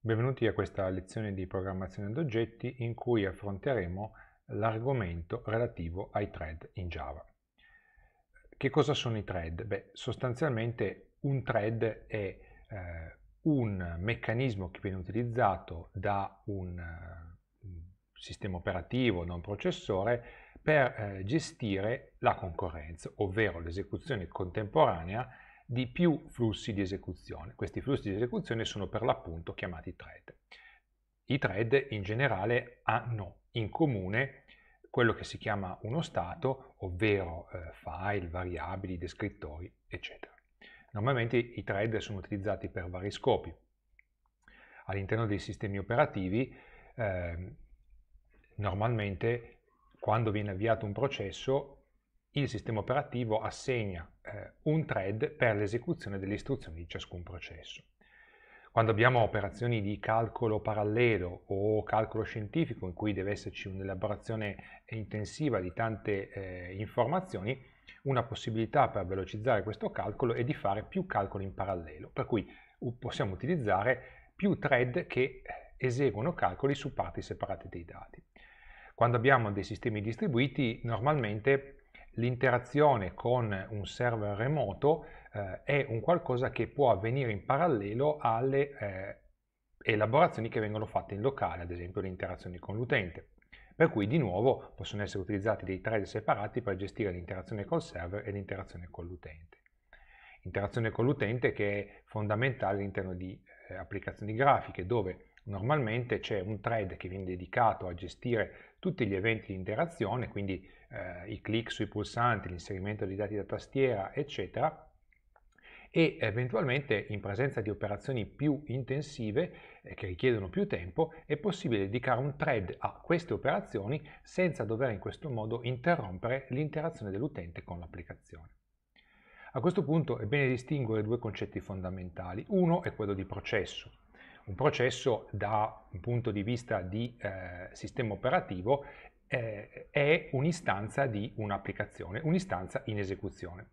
Benvenuti a questa lezione di programmazione ad oggetti in cui affronteremo l'argomento relativo ai thread in Java. Che cosa sono i thread? Beh, sostanzialmente un thread è eh, un meccanismo che viene utilizzato da un uh, sistema operativo, da un processore, per eh, gestire la concorrenza, ovvero l'esecuzione contemporanea di più flussi di esecuzione. Questi flussi di esecuzione sono per l'appunto chiamati thread. I thread in generale hanno in comune quello che si chiama uno stato, ovvero eh, file, variabili, descrittori, eccetera. Normalmente i thread sono utilizzati per vari scopi. All'interno dei sistemi operativi, eh, normalmente quando viene avviato un processo, il sistema operativo assegna eh, un thread per l'esecuzione delle istruzioni di ciascun processo. Quando abbiamo operazioni di calcolo parallelo o calcolo scientifico in cui deve esserci un'elaborazione intensiva di tante eh, informazioni, una possibilità per velocizzare questo calcolo è di fare più calcoli in parallelo, per cui possiamo utilizzare più thread che eseguono calcoli su parti separate dei dati. Quando abbiamo dei sistemi distribuiti, normalmente l'interazione con un server remoto eh, è un qualcosa che può avvenire in parallelo alle eh, elaborazioni che vengono fatte in locale, ad esempio le interazioni con l'utente. Per cui di nuovo possono essere utilizzati dei thread separati per gestire l'interazione col server e l'interazione con l'utente. Interazione con l'utente che è fondamentale all'interno di eh, applicazioni grafiche dove normalmente c'è un thread che viene dedicato a gestire tutti gli eventi di interazione, quindi eh, i clic sui pulsanti, l'inserimento di dati da tastiera, eccetera, e eventualmente in presenza di operazioni più intensive eh, che richiedono più tempo è possibile dedicare un thread a queste operazioni senza dover in questo modo interrompere l'interazione dell'utente con l'applicazione. A questo punto è bene distinguere due concetti fondamentali. Uno è quello di processo. Un processo da un punto di vista di eh, sistema operativo eh, è un'istanza di un'applicazione, un'istanza in esecuzione.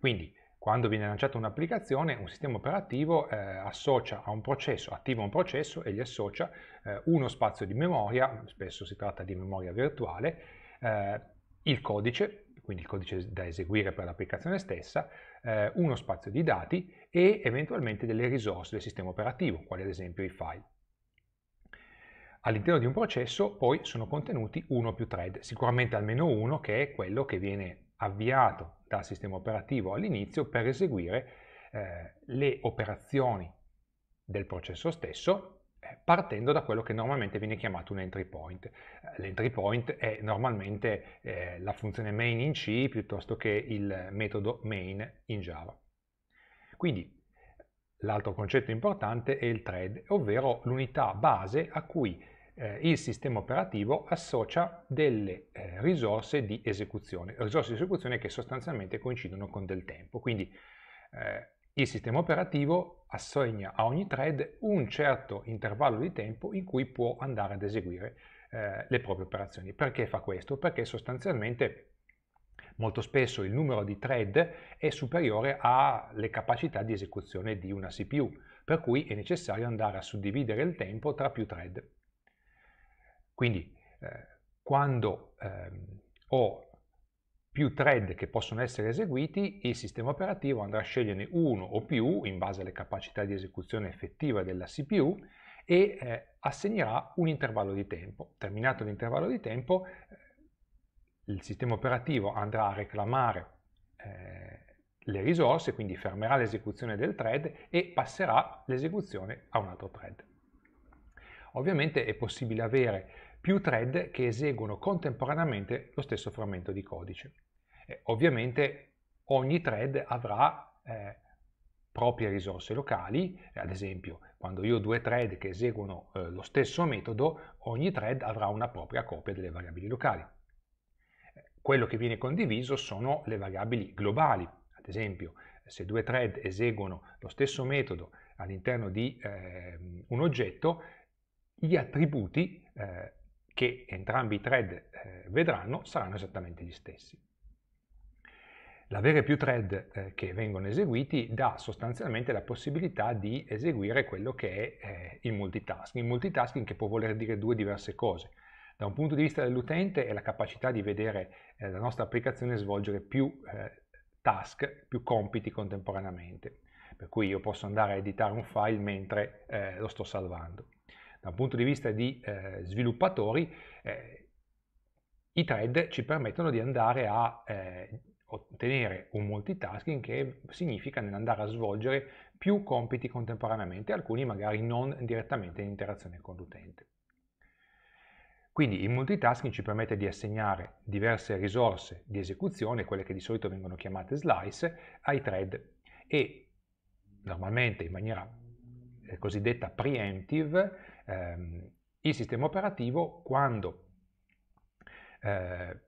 Quindi quando viene lanciata un'applicazione, un sistema operativo eh, associa a un processo, attiva un processo e gli associa eh, uno spazio di memoria, spesso si tratta di memoria virtuale, eh, il codice, quindi il codice da eseguire per l'applicazione stessa, eh, uno spazio di dati e eventualmente delle risorse del sistema operativo, quali ad esempio i file. All'interno di un processo poi sono contenuti uno o più thread, sicuramente almeno uno che è quello che viene avviato dal sistema operativo all'inizio per eseguire eh, le operazioni del processo stesso partendo da quello che normalmente viene chiamato un entry point. Eh, l'entry point è normalmente eh, la funzione main in C piuttosto che il metodo main in Java. Quindi l'altro concetto importante è il thread, ovvero l'unità base a cui eh, il sistema operativo associa delle eh, risorse di esecuzione, risorse di esecuzione che sostanzialmente coincidono con del tempo. Quindi eh, il sistema operativo assegna a ogni thread un certo intervallo di tempo in cui può andare ad eseguire eh, le proprie operazioni. Perché fa questo? Perché sostanzialmente molto spesso il numero di thread è superiore alle capacità di esecuzione di una CPU, per cui è necessario andare a suddividere il tempo tra più thread. Quindi eh, quando ehm, ho più thread che possono essere eseguiti, il sistema operativo andrà a sceglierne uno o più in base alle capacità di esecuzione effettiva della CPU e eh, assegnerà un intervallo di tempo. Terminato l'intervallo di tempo, eh, il sistema operativo andrà a reclamare eh, le risorse, quindi fermerà l'esecuzione del thread e passerà l'esecuzione a un altro thread. Ovviamente è possibile avere più thread che eseguono contemporaneamente lo stesso frammento di codice. Eh, ovviamente ogni thread avrà eh, proprie risorse locali, ad esempio quando io ho due thread che eseguono eh, lo stesso metodo, ogni thread avrà una propria copia delle variabili locali. Quello che viene condiviso sono le variabili globali, ad esempio se due thread eseguono lo stesso metodo all'interno di eh, un oggetto, gli attributi eh, che entrambi i thread eh, vedranno saranno esattamente gli stessi. L'avere più thread eh, che vengono eseguiti dà sostanzialmente la possibilità di eseguire quello che è eh, il multitasking. Il multitasking che può voler dire due diverse cose. Da un punto di vista dell'utente è la capacità di vedere eh, la nostra applicazione svolgere più eh, task, più compiti contemporaneamente. Per cui io posso andare a editare un file mentre eh, lo sto salvando. Da un punto di vista di eh, sviluppatori, i thread ci permettono di andare a ottenere un multitasking che significa nell'andare a svolgere più compiti contemporaneamente, alcuni magari non direttamente in interazione con l'utente. Quindi il multitasking ci permette di assegnare diverse risorse di esecuzione, quelle che di solito vengono chiamate slice, ai thread e normalmente in maniera eh, cosiddetta preemptive ehm, il sistema operativo quando eh,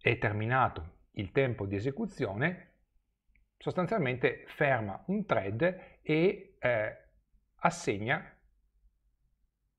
è terminato il tempo di esecuzione, sostanzialmente ferma un thread e eh, assegna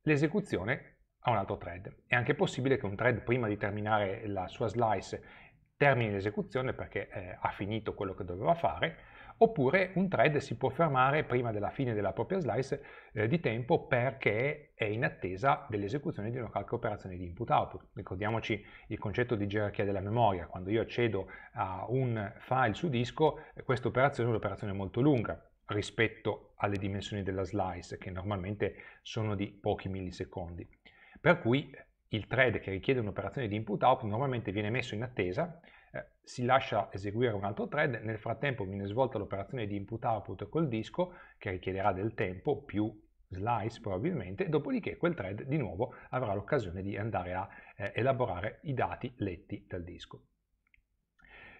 l'esecuzione a un altro thread. È anche possibile che un thread prima di terminare la sua slice termini l'esecuzione perché eh, ha finito quello che doveva fare, oppure un thread si può fermare prima della fine della propria slice eh, di tempo perché è in attesa dell'esecuzione di una qualche operazione di input-output. Ricordiamoci il concetto di gerarchia della memoria, quando io accedo a un file su disco, questa operazione è un'operazione molto lunga rispetto alle dimensioni della slice, che normalmente sono di pochi millisecondi. Per cui il thread che richiede un'operazione di input-output normalmente viene messo in attesa eh, si lascia eseguire un altro thread, nel frattempo viene svolta l'operazione di input-output col disco che richiederà del tempo più slice probabilmente, dopodiché quel thread di nuovo avrà l'occasione di andare a eh, elaborare i dati letti dal disco.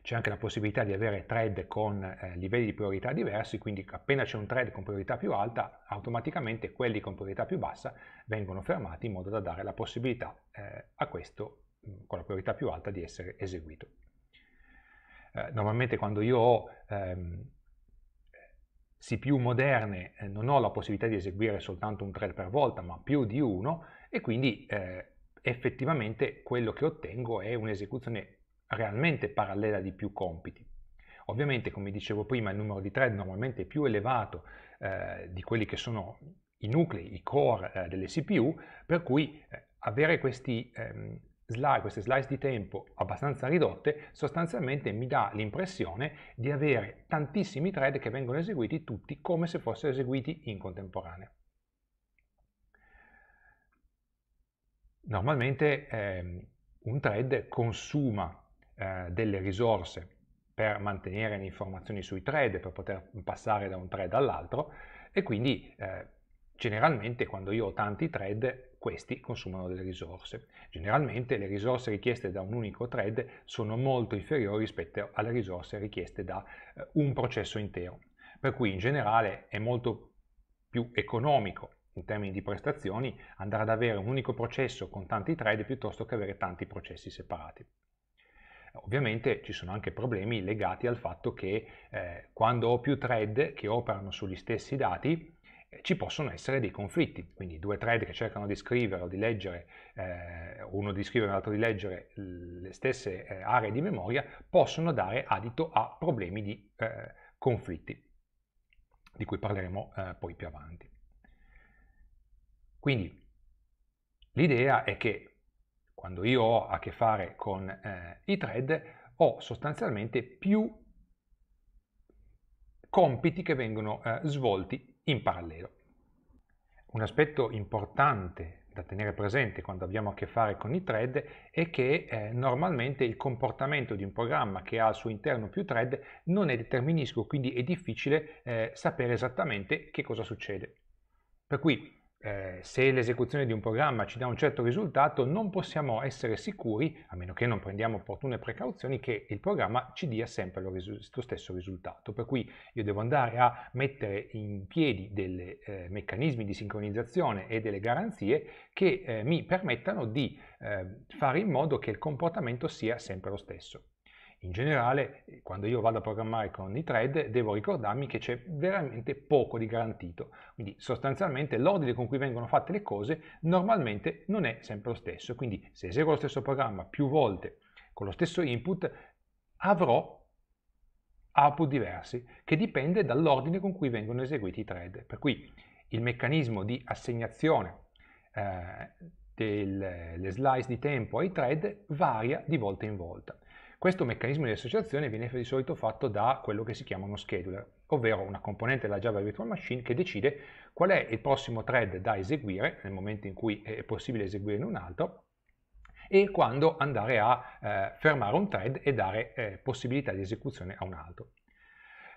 C'è anche la possibilità di avere thread con eh, livelli di priorità diversi, quindi appena c'è un thread con priorità più alta, automaticamente quelli con priorità più bassa vengono fermati in modo da dare la possibilità eh, a questo, con la priorità più alta, di essere eseguito. Eh, normalmente quando io ho ehm, CPU moderne eh, non ho la possibilità di eseguire soltanto un thread per volta, ma più di uno e quindi eh, effettivamente quello che ottengo è un'esecuzione realmente parallela di più compiti. Ovviamente, come dicevo prima, il numero di thread normalmente è più elevato eh, di quelli che sono i nuclei, i core eh, delle CPU, per cui avere questi ehm, slide, queste slice di tempo abbastanza ridotte sostanzialmente mi dà l'impressione di avere tantissimi thread che vengono eseguiti tutti come se fossero eseguiti in contemporanea. Normalmente eh, un thread consuma eh, delle risorse per mantenere le informazioni sui thread, per poter passare da un thread all'altro e quindi eh, generalmente quando io ho tanti thread questi consumano delle risorse. Generalmente le risorse richieste da un unico thread sono molto inferiori rispetto alle risorse richieste da eh, un processo intero, per cui in generale è molto più economico in termini di prestazioni andare ad avere un unico processo con tanti thread piuttosto che avere tanti processi separati. Ovviamente ci sono anche problemi legati al fatto che eh, quando ho più thread che operano sugli stessi dati, ci possono essere dei conflitti, quindi due thread che cercano di scrivere o di leggere, eh, uno di scrivere e l'altro di leggere le stesse eh, aree di memoria, possono dare adito a problemi di eh, conflitti, di cui parleremo eh, poi più avanti. Quindi l'idea è che quando io ho a che fare con eh, i thread, ho sostanzialmente più compiti che vengono svolti in parallelo. Un aspetto importante da tenere presente quando abbiamo a che fare con i thread è che eh, normalmente il comportamento di un programma che ha al suo interno più thread non è deterministico, quindi è difficile eh, sapere esattamente che cosa succede. Per cui eh, se l'esecuzione di un programma ci dà un certo risultato, non possiamo essere sicuri, a meno che non prendiamo opportune precauzioni, che il programma ci dia sempre lo, lo stesso risultato. Per cui io devo andare a mettere in piedi dei eh, meccanismi di sincronizzazione e delle garanzie che eh, mi permettano di eh, fare in modo che il comportamento sia sempre lo stesso. In generale, quando io vado a programmare con i thread, devo ricordarmi che c'è veramente poco di garantito. Quindi sostanzialmente l'ordine con cui vengono fatte le cose normalmente non è sempre lo stesso. Quindi se eseguo lo stesso programma più volte con lo stesso input, avrò output diversi, che dipende dall'ordine con cui vengono eseguiti i thread. Per cui il meccanismo di assegnazione eh, delle slice di tempo ai thread varia di volta in volta. Questo meccanismo di associazione viene di solito fatto da quello che si chiama uno scheduler, ovvero una componente della Java Virtual Machine che decide qual è il prossimo thread da eseguire nel momento in cui è possibile eseguirne un altro e quando andare a eh, fermare un thread e dare eh, possibilità di esecuzione a un altro.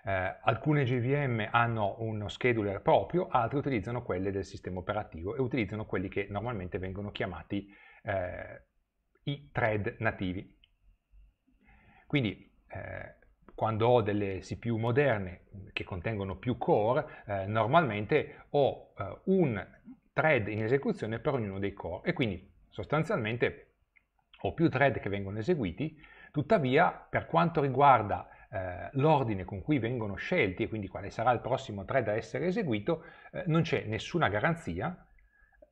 Eh, alcune JVM hanno uno scheduler proprio, altre utilizzano quelle del sistema operativo e utilizzano quelli che normalmente vengono chiamati eh, i thread nativi. Quindi eh, quando ho delle CPU moderne che contengono più core, eh, normalmente ho eh, un thread in esecuzione per ognuno dei core. E quindi sostanzialmente ho più thread che vengono eseguiti, tuttavia per quanto riguarda eh, l'ordine con cui vengono scelti e quindi quale sarà il prossimo thread a essere eseguito, eh, non c'è nessuna garanzia,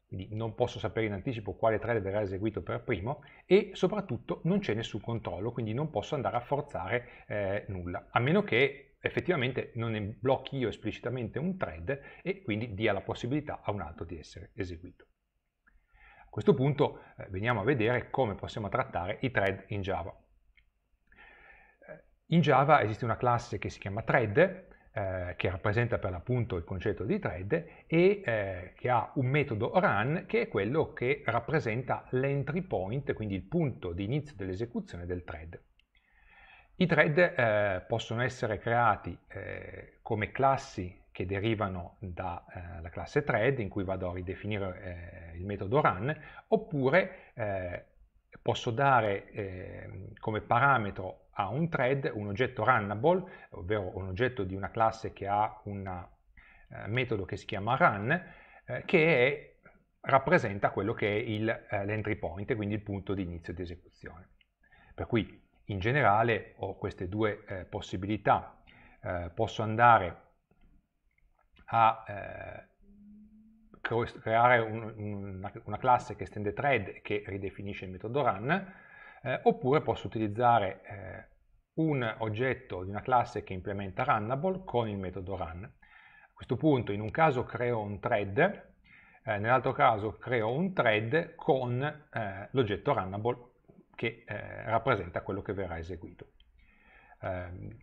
quindi non posso sapere in anticipo quale thread verrà eseguito per primo e soprattutto non c'è nessun controllo, quindi non posso andare a forzare eh, nulla, a meno che effettivamente non ne blocchi io esplicitamente un thread e quindi dia la possibilità a un altro di essere eseguito. A questo punto eh, veniamo a vedere come possiamo trattare i thread in Java. In Java esiste una classe che si chiama thread, eh, che rappresenta per l'appunto il concetto di thread, e eh, che ha un metodo run che è quello che rappresenta l'entry point, quindi il punto di inizio dell'esecuzione del thread. I thread eh, possono essere creati eh, come classi che derivano dalla eh, classe thread, in cui vado a ridefinire eh, il metodo run, oppure posso dare ehm, come parametro a un thread un oggetto runnable, ovvero un oggetto di una classe che ha un eh, metodo che si chiama run, eh, che è, rappresenta quello che è eh, l'entry point, quindi il punto di inizio di esecuzione. Per cui in generale ho queste due eh, possibilità, eh, posso andare a creare un, una, una, classe che estende thread che ridefinisce il metodo run, eh, oppure posso utilizzare eh, un oggetto di una classe che implementa runnable con il metodo run. A questo punto in un caso creo un thread, eh, nell'altro caso creo un thread con eh, l'oggetto runnable che eh, rappresenta quello che verrà eseguito. Ehm,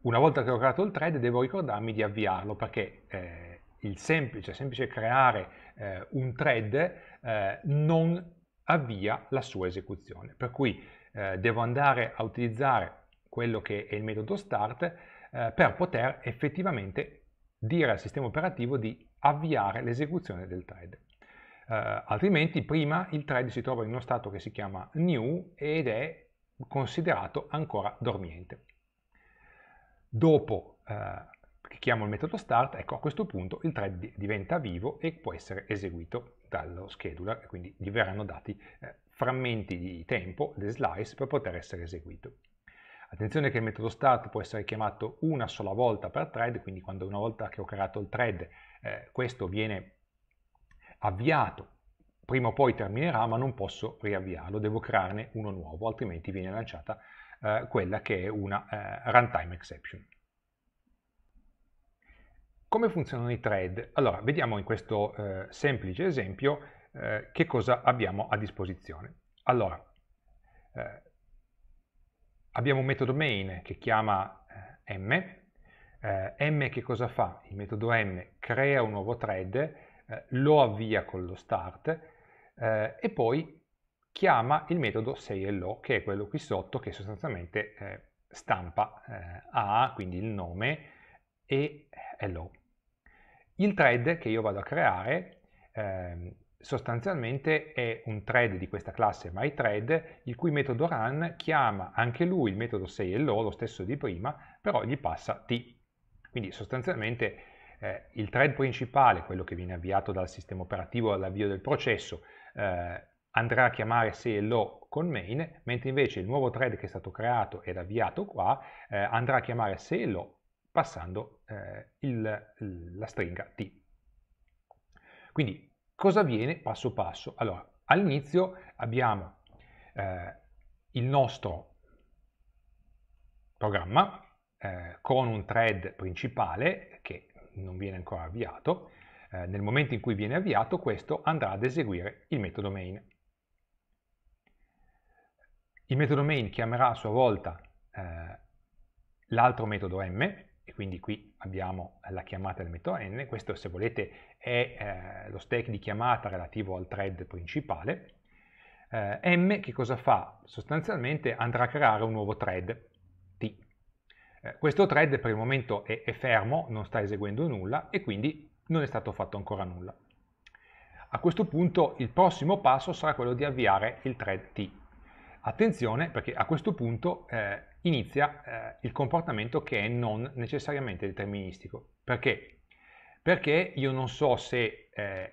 una volta che ho creato il thread devo ricordarmi di avviarlo perché eh, il semplice, semplice creare un thread non avvia la sua esecuzione. Per cui eh, devo andare a utilizzare quello che è il metodo start eh, per poter effettivamente dire al sistema operativo di avviare l'esecuzione del thread. Uh, altrimenti prima il thread si trova in uno stato che si chiama new ed è considerato ancora dormiente. Dopo uh, che chiamo il metodo start, ecco a questo punto il thread diventa vivo e può essere eseguito dallo scheduler, quindi gli verranno dati eh, frammenti di tempo, le slice, per poter essere eseguito. Attenzione che il metodo start può essere chiamato una sola volta per thread, quindi quando una volta che ho creato il thread eh, questo viene avviato, prima o poi terminerà, ma non posso riavviarlo, devo crearne uno nuovo, altrimenti viene lanciata eh, quella che è una eh, runtime exception. Come funzionano i thread? Allora, vediamo in questo eh, semplice esempio eh, che cosa abbiamo a disposizione. Allora, eh, abbiamo un metodo main che chiama eh, m, eh, m che cosa fa? Il metodo m crea un nuovo thread, eh, lo avvia con lo start e poi chiama il metodo sayLo, che è quello qui sotto che sostanzialmente stampa A, quindi il nome, e hello. Il thread che io vado a creare eh, sostanzialmente è un thread di questa classe myThread il cui metodo run chiama anche lui il metodo sayLo, lo stesso di prima, però gli passa t. Quindi sostanzialmente eh, il thread principale, quello che viene avviato dal sistema operativo all'avvio del processo, eh, andrà a chiamare sayLo con main, mentre invece il nuovo thread che è stato creato ed avviato qua eh, andrà a chiamare sayLo passando eh, il, la stringa t. Quindi cosa avviene passo passo? Allora, all'inizio abbiamo eh, il nostro programma eh, con un thread principale che non viene ancora avviato. Eh, nel momento in cui viene avviato questo andrà ad eseguire il metodo main. Il metodo main chiamerà a sua volta eh, l'altro metodo m, quindi qui abbiamo la chiamata del metodo n, questo se volete è eh, lo stack di chiamata relativo al thread principale. Eh, m che cosa fa? Sostanzialmente andrà a creare un nuovo thread, t. Eh, questo thread per il momento è, è fermo, non sta eseguendo nulla e quindi non è stato fatto ancora nulla. A questo punto il prossimo passo sarà quello di avviare il thread t. Attenzione perché a questo punto eh, inizia eh, il comportamento che è non necessariamente deterministico. Perché? Perché io non so se eh,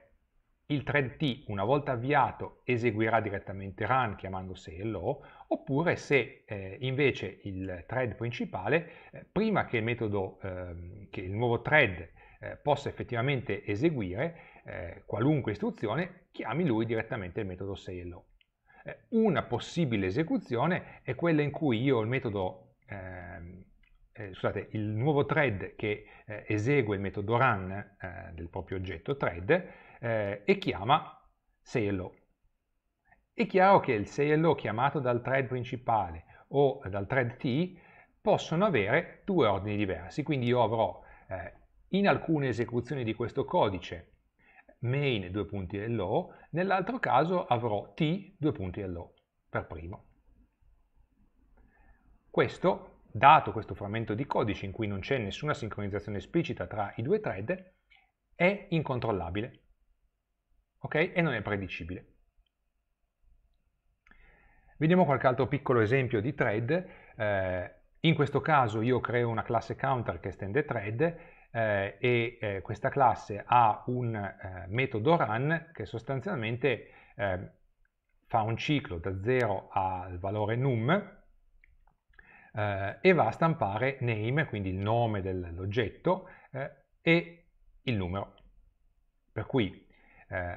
il thread T, una volta avviato, eseguirà direttamente run chiamando CLO, oppure se eh, invece il thread principale, eh, prima che il, metodo, ehm, che il nuovo thread eh, possa effettivamente eseguire eh, qualunque istruzione, chiami lui direttamente il metodo CLO. Eh, una possibile esecuzione è quella in cui io il metodo, eh, eh, scusate, il nuovo thread che eh, esegue il metodo run eh, del proprio oggetto thread eh, e chiama CLO. È chiaro che il CLO chiamato dal thread principale o dal thread T possono avere due ordini diversi, quindi io avrò in alcune esecuzioni di questo codice main due punti hello, nell'altro caso avrò t due punti hello per primo. Questo, dato questo frammento di codice in cui non c'è nessuna sincronizzazione esplicita tra i due thread, è incontrollabile ok? e non è predicibile. Vediamo qualche altro piccolo esempio di thread. Eh, in questo caso io creo una classe counter che estende thread eh, e eh, questa classe ha un eh, metodo run che sostanzialmente eh, fa un ciclo da 0 al valore num eh, e va a stampare name, quindi il nome dell'oggetto, eh, e il numero. Per cui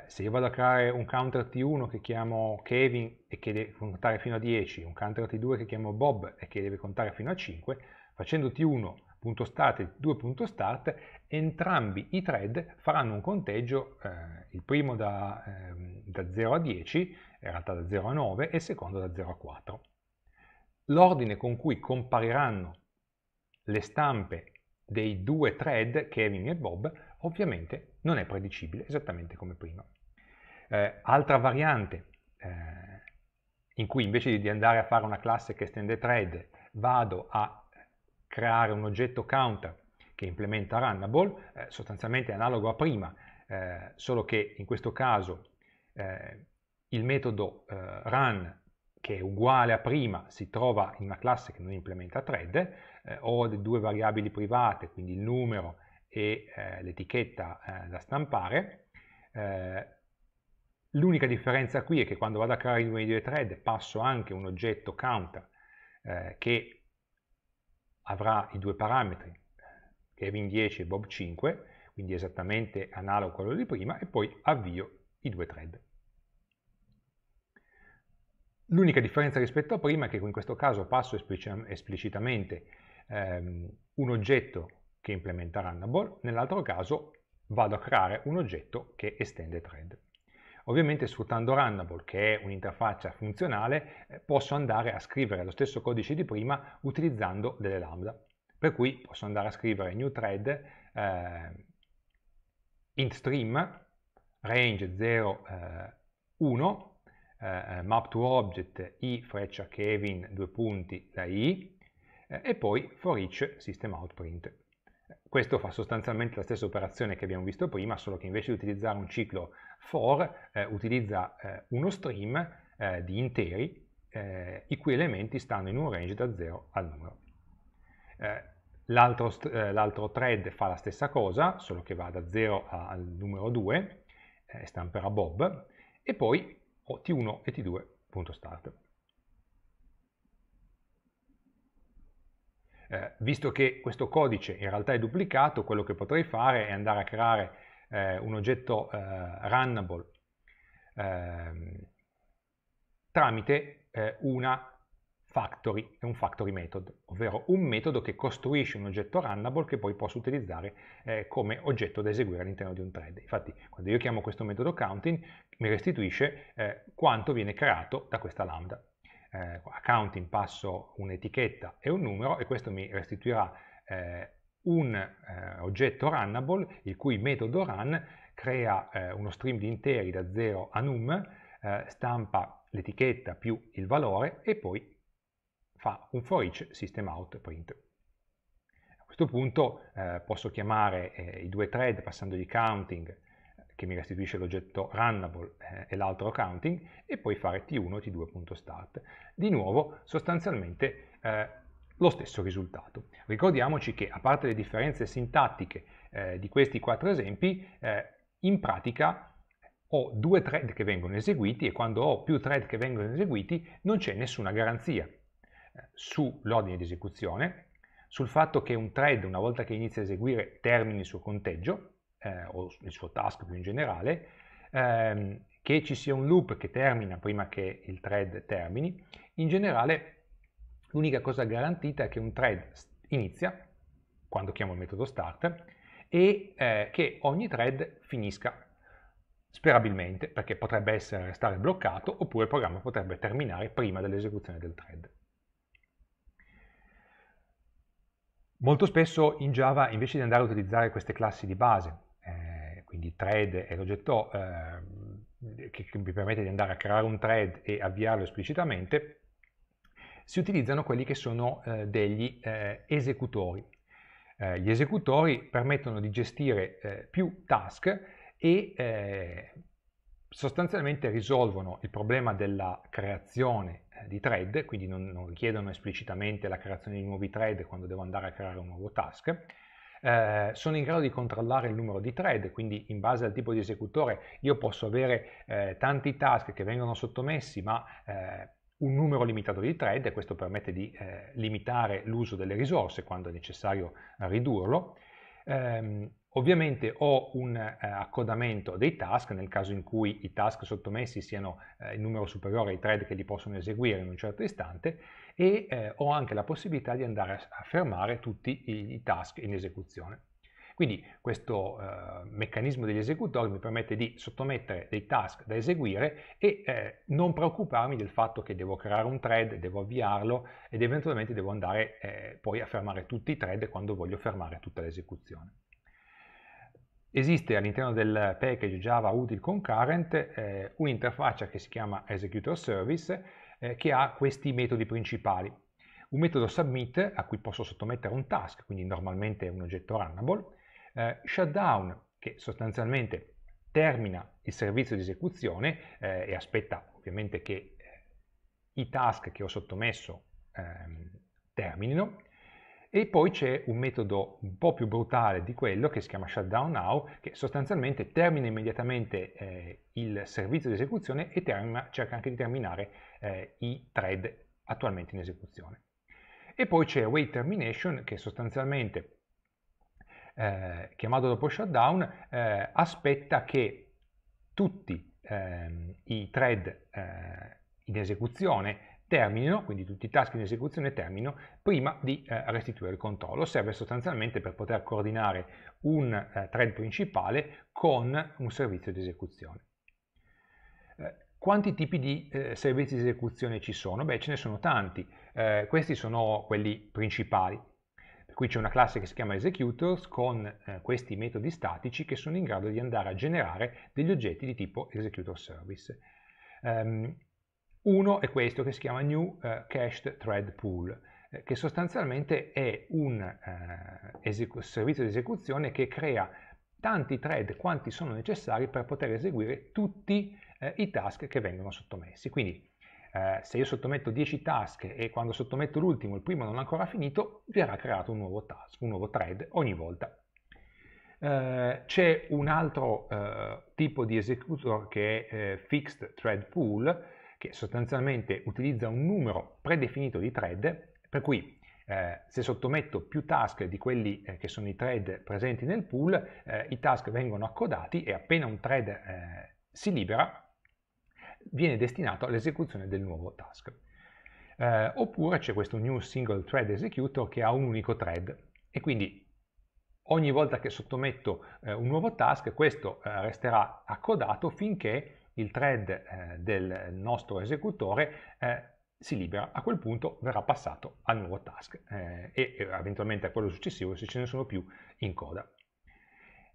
se io vado a creare un counter T1 che chiamo Kevin e che deve contare fino a 10, un counter T2 che chiamo Bob e che deve contare fino a 5, facendo T1 punto start e 2.start, entrambi i thread faranno un conteggio, eh, il primo da, eh, da 0 a 10, in realtà da 0 a 9, e il secondo da 0 a 4. L'ordine con cui compariranno le stampe dei due thread, Kevin e Bob, ovviamente non è predicibile, esattamente come prima. Eh, altra variante eh, in cui invece di andare a fare una classe che estende thread, vado a creare un oggetto counter che implementa Runnable, eh, sostanzialmente analogo a prima, eh, solo che in questo caso eh, il metodo eh, run che è uguale a prima si trova in una classe che non implementa thread, eh, ho due variabili private, quindi il numero e eh, l'etichetta da stampare. L'unica differenza qui è che quando vado a creare i due thread passo anche un oggetto counter che avrà i due parametri, Kevin 10 e Bob 5, quindi esattamente analogo a quello di prima, e poi avvio i due thread. L'unica differenza rispetto a prima è che in questo caso passo esplicitamente ehm, un oggetto che implementa Runnable, nell'altro caso vado a creare un oggetto che estende thread. Ovviamente sfruttando Runnable, che è un'interfaccia funzionale, eh, posso andare a scrivere lo stesso codice di prima utilizzando delle lambda. Per cui posso andare a scrivere new thread eh, int stream range 0 eh, 1 eh, map to object i freccia kevin due punti da i eh, e poi for each system out print. Questo fa sostanzialmente la stessa operazione che abbiamo visto prima, solo che invece di utilizzare un ciclo for eh, utilizza eh, uno stream eh, di interi eh, i cui elementi stanno in un range da 0 al numero. Eh, l'altro thread fa la stessa cosa, solo che va da 0 al numero 2, eh, stamperà Bob, e poi ho T1 e T2.start. Eh, visto che questo codice in realtà è duplicato, quello che potrei fare è andare a creare eh, un oggetto eh, runnable ehm, tramite eh, una factory, un factory method, ovvero un metodo che costruisce un oggetto runnable che poi posso utilizzare eh, come oggetto da eseguire all'interno di un thread. Infatti, quando io chiamo questo metodo counting, mi restituisce eh, quanto viene creato da questa lambda. Eh, a counting passo un'etichetta e un numero e questo mi restituirà eh, un eh, oggetto runnable il cui metodo run crea eh, uno stream di interi da 0 a num, stampa l'etichetta più il valore e poi fa un for each system out print. A questo punto eh, posso chiamare eh, i due thread passandogli counting che mi restituisce l'oggetto runnable eh, e l'altro counting e poi fare t1 t2.start. Di nuovo sostanzialmente eh, lo stesso risultato. Ricordiamoci che a parte le differenze sintattiche eh, di questi quattro esempi, eh, in pratica ho due thread che vengono eseguiti e quando ho più thread che vengono eseguiti non c'è nessuna garanzia sull'ordine di esecuzione, sul fatto che un thread una volta che inizia a eseguire termini il suo conteggio eh, o il suo task più in generale, ehm, che ci sia un loop che termina prima che il thread termini, in generale l'unica cosa garantita è che un thread inizia quando chiamo il metodo start e eh, che ogni thread finisca sperabilmente perché potrebbe essere restare bloccato oppure il programma potrebbe terminare prima dell'esecuzione del thread. Molto spesso in Java invece di andare a utilizzare queste classi di base, eh, quindi thread e l'oggetto eh, che, che mi permette di andare a creare un thread e avviarlo esplicitamente, si utilizzano quelli che sono eh, degli eh, esecutori. Eh, gli esecutori permettono di gestire eh, più task e sostanzialmente risolvono il problema della creazione di thread, quindi non, non, richiedono esplicitamente la creazione di nuovi thread quando devo andare a creare un nuovo task, eh, sono in grado di controllare il numero di thread, quindi in base al tipo di esecutore io posso avere eh, tanti task che vengono sottomessi ma eh, un numero limitato di thread e questo permette di eh, limitare l'uso delle risorse quando è necessario ridurlo. Um, Ovviamente ho un eh, accodamento dei task nel caso in cui i task sottomessi siano eh, in numero superiore ai thread che li possono eseguire in un certo istante e eh, ho anche la possibilità di andare a, fermare tutti i, task in esecuzione. Quindi questo eh, meccanismo degli esecutori mi permette di sottomettere dei task da eseguire e eh, non preoccuparmi del fatto che devo creare un thread, devo avviarlo ed eventualmente devo andare eh, poi a fermare tutti i thread quando voglio fermare tutta l'esecuzione. Esiste all'interno del package Java Util Concurrent eh, un'interfaccia che si chiama Executor Service eh, che ha questi metodi principali. Un metodo submit a cui posso sottomettere un task, quindi normalmente un oggetto runnable, eh, shutdown che sostanzialmente termina il servizio di esecuzione eh, e aspetta ovviamente che eh, i task che ho sottomesso ehm, terminino, e poi c'è un metodo un po' più brutale di quello che si chiama shutdown now, che sostanzialmente termina immediatamente eh, il servizio di esecuzione e termina, cerca anche di terminare eh, i thread attualmente in esecuzione. E poi c'è wait termination che sostanzialmente, eh, chiamato dopo shutdown, eh, aspetta che tutti ehm, i thread eh, in esecuzione terminino, quindi tutti i task in esecuzione terminino, prima di eh, restituire il controllo. Serve sostanzialmente per poter coordinare un eh, thread principale con un servizio di esecuzione. Quanti tipi di eh, servizi di esecuzione ci sono? Beh, ce ne sono tanti. Eh, questi sono quelli principali. Cui c'è una classe che si chiama executors con eh, questi metodi statici che sono in grado di andare a generare degli oggetti di tipo executor service. Um, uno è questo che si chiama New uh, Cached Thread Pool, eh, che sostanzialmente è un eh, servizio di esecuzione che crea tanti thread quanti sono necessari per poter eseguire tutti eh, i task che vengono sottomessi. Quindi eh, se io sottometto 10 task e quando sottometto l'ultimo il primo non è ancora finito, verrà creato un nuovo task, un nuovo thread ogni volta. Uh, c'è un altro uh, tipo di executor che è uh, Fixed Thread Pool, che sostanzialmente utilizza un numero predefinito di thread, per cui eh, se sottometto più task di quelli eh, che sono i thread presenti nel pool, eh, i task vengono accodati e appena un thread eh, si libera, viene destinato all'esecuzione del nuovo task. eh, oppure c'è questo new single thread executor che ha un unico thread e quindi ogni volta che sottometto eh, un nuovo task questo eh, resterà accodato finché il thread eh, del nostro esecutore eh, si libera, a quel punto verrà passato al nuovo task eh, e eventualmente a quello successivo se ce ne sono più in coda.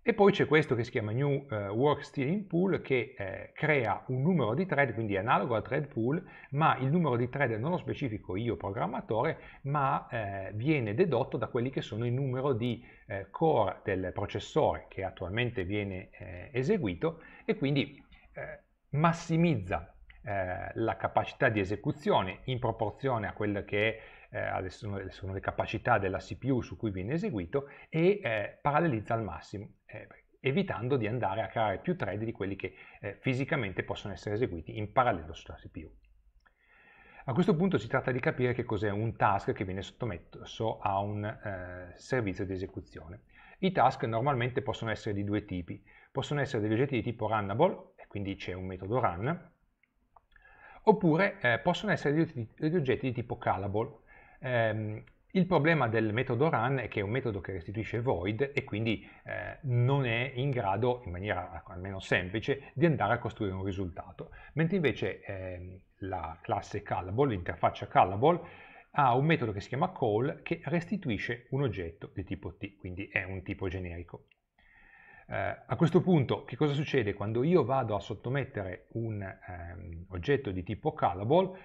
E poi c'è questo che si chiama New uh, Work Stealing Pool che eh, crea un numero di thread, quindi è analogo al thread pool, ma il numero di thread non lo specifico io programmatore, ma eh, viene dedotto da quelli che sono il numero di eh, core del processore che attualmente viene eh, eseguito e quindi eh, massimizza la capacità di esecuzione in proporzione a quelle che eh, sono, sono, le capacità della CPU su cui viene eseguito e eh, parallelizza al massimo, eh, evitando di andare a creare più thread di quelli che eh, fisicamente possono essere eseguiti in parallelo sulla CPU. A questo punto si tratta di capire che cos'è un task che viene sottomesso a un eh, servizio di esecuzione. I task normalmente possono essere di due tipi, possono essere degli oggetti di tipo runnable, quindi c'è un metodo run, oppure eh, possono essere degli oggetti di tipo callable, Ehm, il problema del metodo run è che è un metodo che restituisce void e quindi eh, non è in grado, in maniera almeno semplice, di andare a costruire un risultato. Mentre invece eh, la classe callable, l'interfaccia callable, ha un metodo che si chiama call che restituisce un oggetto di tipo T, quindi è un tipo generico. Eh, a questo punto che cosa succede? Quando io vado a sottomettere un ehm, oggetto di tipo callable,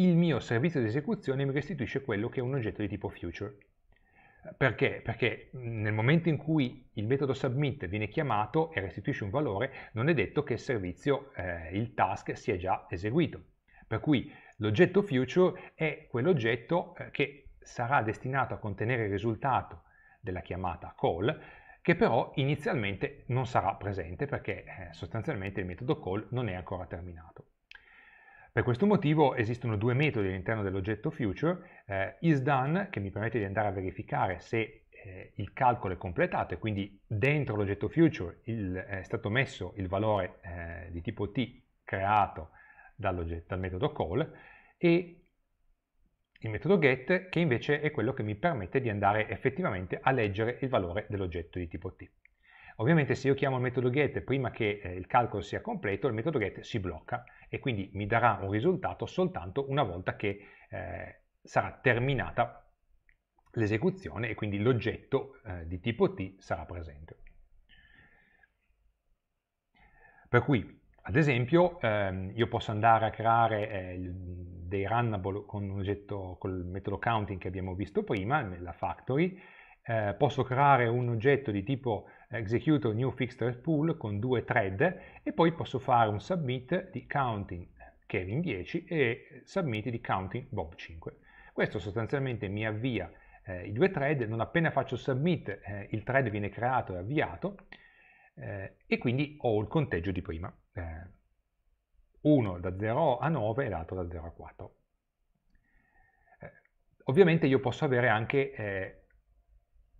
il mio servizio di esecuzione mi restituisce quello che è un oggetto di tipo future. Perché? Perché nel momento in cui il metodo submit viene chiamato e restituisce un valore, non è detto che il servizio, eh, il task, sia già eseguito. Per cui l'oggetto future è quell'oggetto eh, che sarà destinato a contenere il risultato della chiamata call, che però inizialmente non sarà presente perché eh, sostanzialmente il metodo call non è ancora terminato. Per questo motivo esistono due metodi all'interno dell'oggetto future, eh, isDone che mi permette di andare a verificare se eh, il calcolo è completato e quindi dentro l'oggetto future il, è stato messo il valore eh, di tipo t creato dal metodo call e il metodo get che invece è quello che mi permette di andare effettivamente a leggere il valore dell'oggetto di tipo t. Ovviamente se io chiamo il metodo get prima che eh, il calcolo sia completo, il metodo get si blocca e quindi mi darà un risultato soltanto una volta che eh, sarà terminata l'esecuzione e quindi l'oggetto eh, di tipo T sarà presente. Per cui, ad esempio, ehm, io posso andare a creare eh, dei runnable con, un oggetto, con il metodo counting che abbiamo visto prima, nella factory, eh, posso creare un oggetto di tipo executor new fixed pool con due thread e poi posso fare un submit di counting Kevin 10 e submit di counting Bob 5. Questo sostanzialmente mi avvia eh, i due thread, non appena faccio submit eh, il thread viene creato e avviato eh, e quindi ho il conteggio di prima, eh, uno da 0 a 9 e l'altro da 0 a 4. Eh, ovviamente io posso avere anche eh,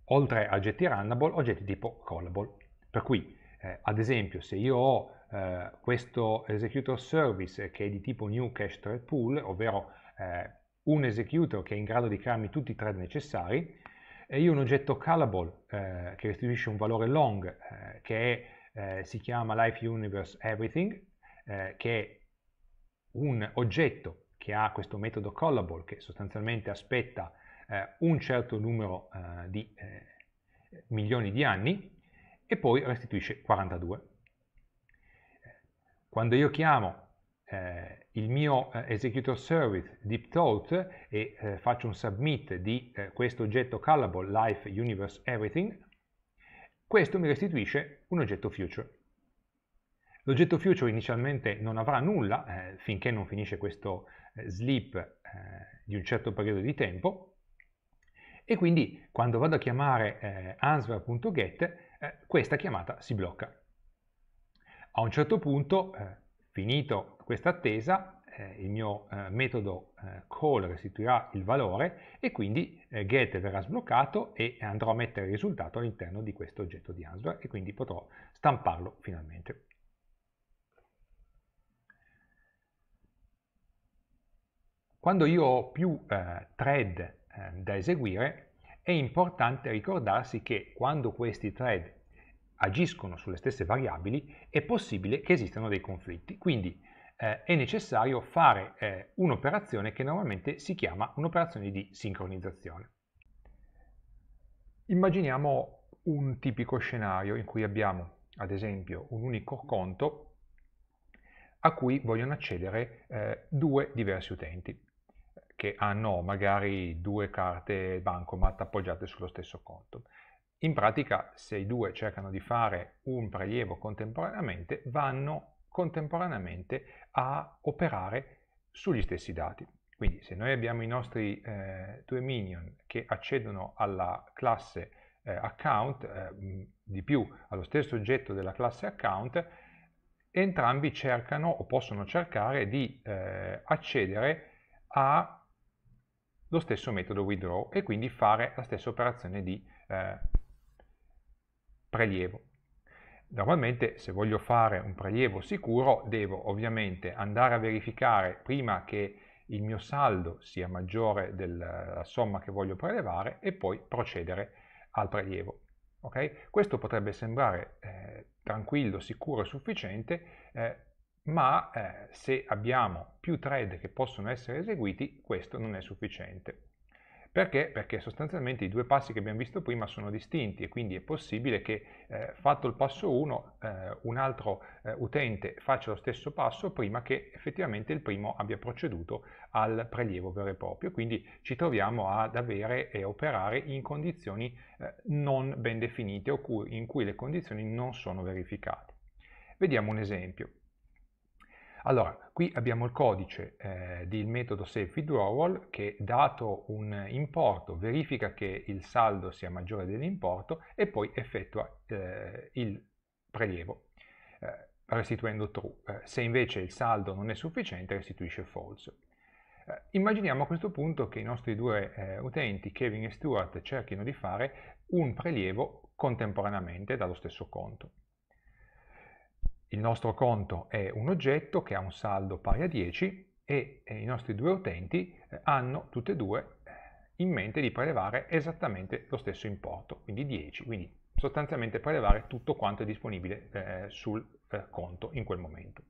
oltre a oggetti runnable, oggetti tipo callable. Per cui, eh, ad esempio, se io ho eh, questo executor service che è di tipo new cache thread pool, ovvero eh, un executor che è in grado di crearmi tutti i thread necessari, e io un oggetto callable eh, che restituisce un valore long eh, che è, eh, si chiama life universe everything, che è un oggetto che ha questo metodo callable che sostanzialmente aspetta eh, un certo numero eh, di eh, milioni di anni e poi restituisce 42. Quando io chiamo eh, il mio eh, executor service deepthought e eh, faccio un submit di questo oggetto callable life universe everything, questo mi restituisce un oggetto future. L'oggetto future inizialmente non avrà nulla finché non finisce questo sleep di un certo periodo di tempo, e quindi quando vado a chiamare eh, answer.get eh, questa chiamata si blocca. A un certo punto, eh, finito questa attesa, eh, il mio eh, metodo eh, call restituirà il valore e quindi get verrà sbloccato e andrò a mettere il risultato all'interno di questo oggetto di answer e quindi potrò stamparlo finalmente. Quando io ho più thread eh, da eseguire, è importante ricordarsi che quando questi thread agiscono sulle stesse variabili, è possibile che esistano dei conflitti. Quindi eh, è necessario fare eh, un'operazione che normalmente si chiama un'operazione di sincronizzazione. Immaginiamo un tipico scenario in cui abbiamo ad esempio un unico conto a cui vogliono accedere eh, due diversi utenti che hanno magari due carte bancomat appoggiate sullo stesso conto. In pratica, se i due cercano di fare un prelievo contemporaneamente, vanno contemporaneamente a operare sugli stessi dati. Quindi se noi abbiamo i nostri eh, due minion che accedono alla classe eh, account, eh, di più allo stesso oggetto della classe account, entrambi cercano o possono cercare di eh, accedere allo stesso metodo withdraw e quindi fare la stessa operazione di eh, prelievo. Normalmente se voglio fare un prelievo sicuro devo ovviamente andare a verificare prima che il mio saldo sia maggiore della somma che voglio prelevare e poi procedere al prelievo. Okay? Questo potrebbe sembrare eh, tranquillo, sicuro e sufficiente, eh, ma eh, se abbiamo più thread che possono essere eseguiti, questo non è sufficiente. Perché? Perché sostanzialmente i due passi che abbiamo visto prima sono distinti e quindi è possibile che eh, fatto il passo 1 eh, un altro eh, utente faccia lo stesso passo prima che effettivamente il primo abbia proceduto al prelievo vero e proprio. Quindi ci troviamo ad avere e operare in condizioni eh, non ben definite o in cui le condizioni non sono verificate. Vediamo un esempio. Allora, qui abbiamo il codice eh, del metodo self-withdrawal che dato un importo verifica che il saldo sia maggiore dell'importo e poi effettua eh, il prelievo eh, restituendo true. Eh, se invece il saldo non è sufficiente restituisce false. Eh, immaginiamo a questo punto che i nostri due eh, utenti, Kevin e Stuart, cerchino di fare un prelievo contemporaneamente dallo stesso conto. Il nostro conto è un oggetto che ha un saldo pari a 10 e, i nostri due utenti eh, hanno tutte e due eh, in mente di prelevare esattamente lo stesso importo, quindi 10, quindi sostanzialmente prelevare tutto quanto è disponibile eh, sul eh, conto in quel momento.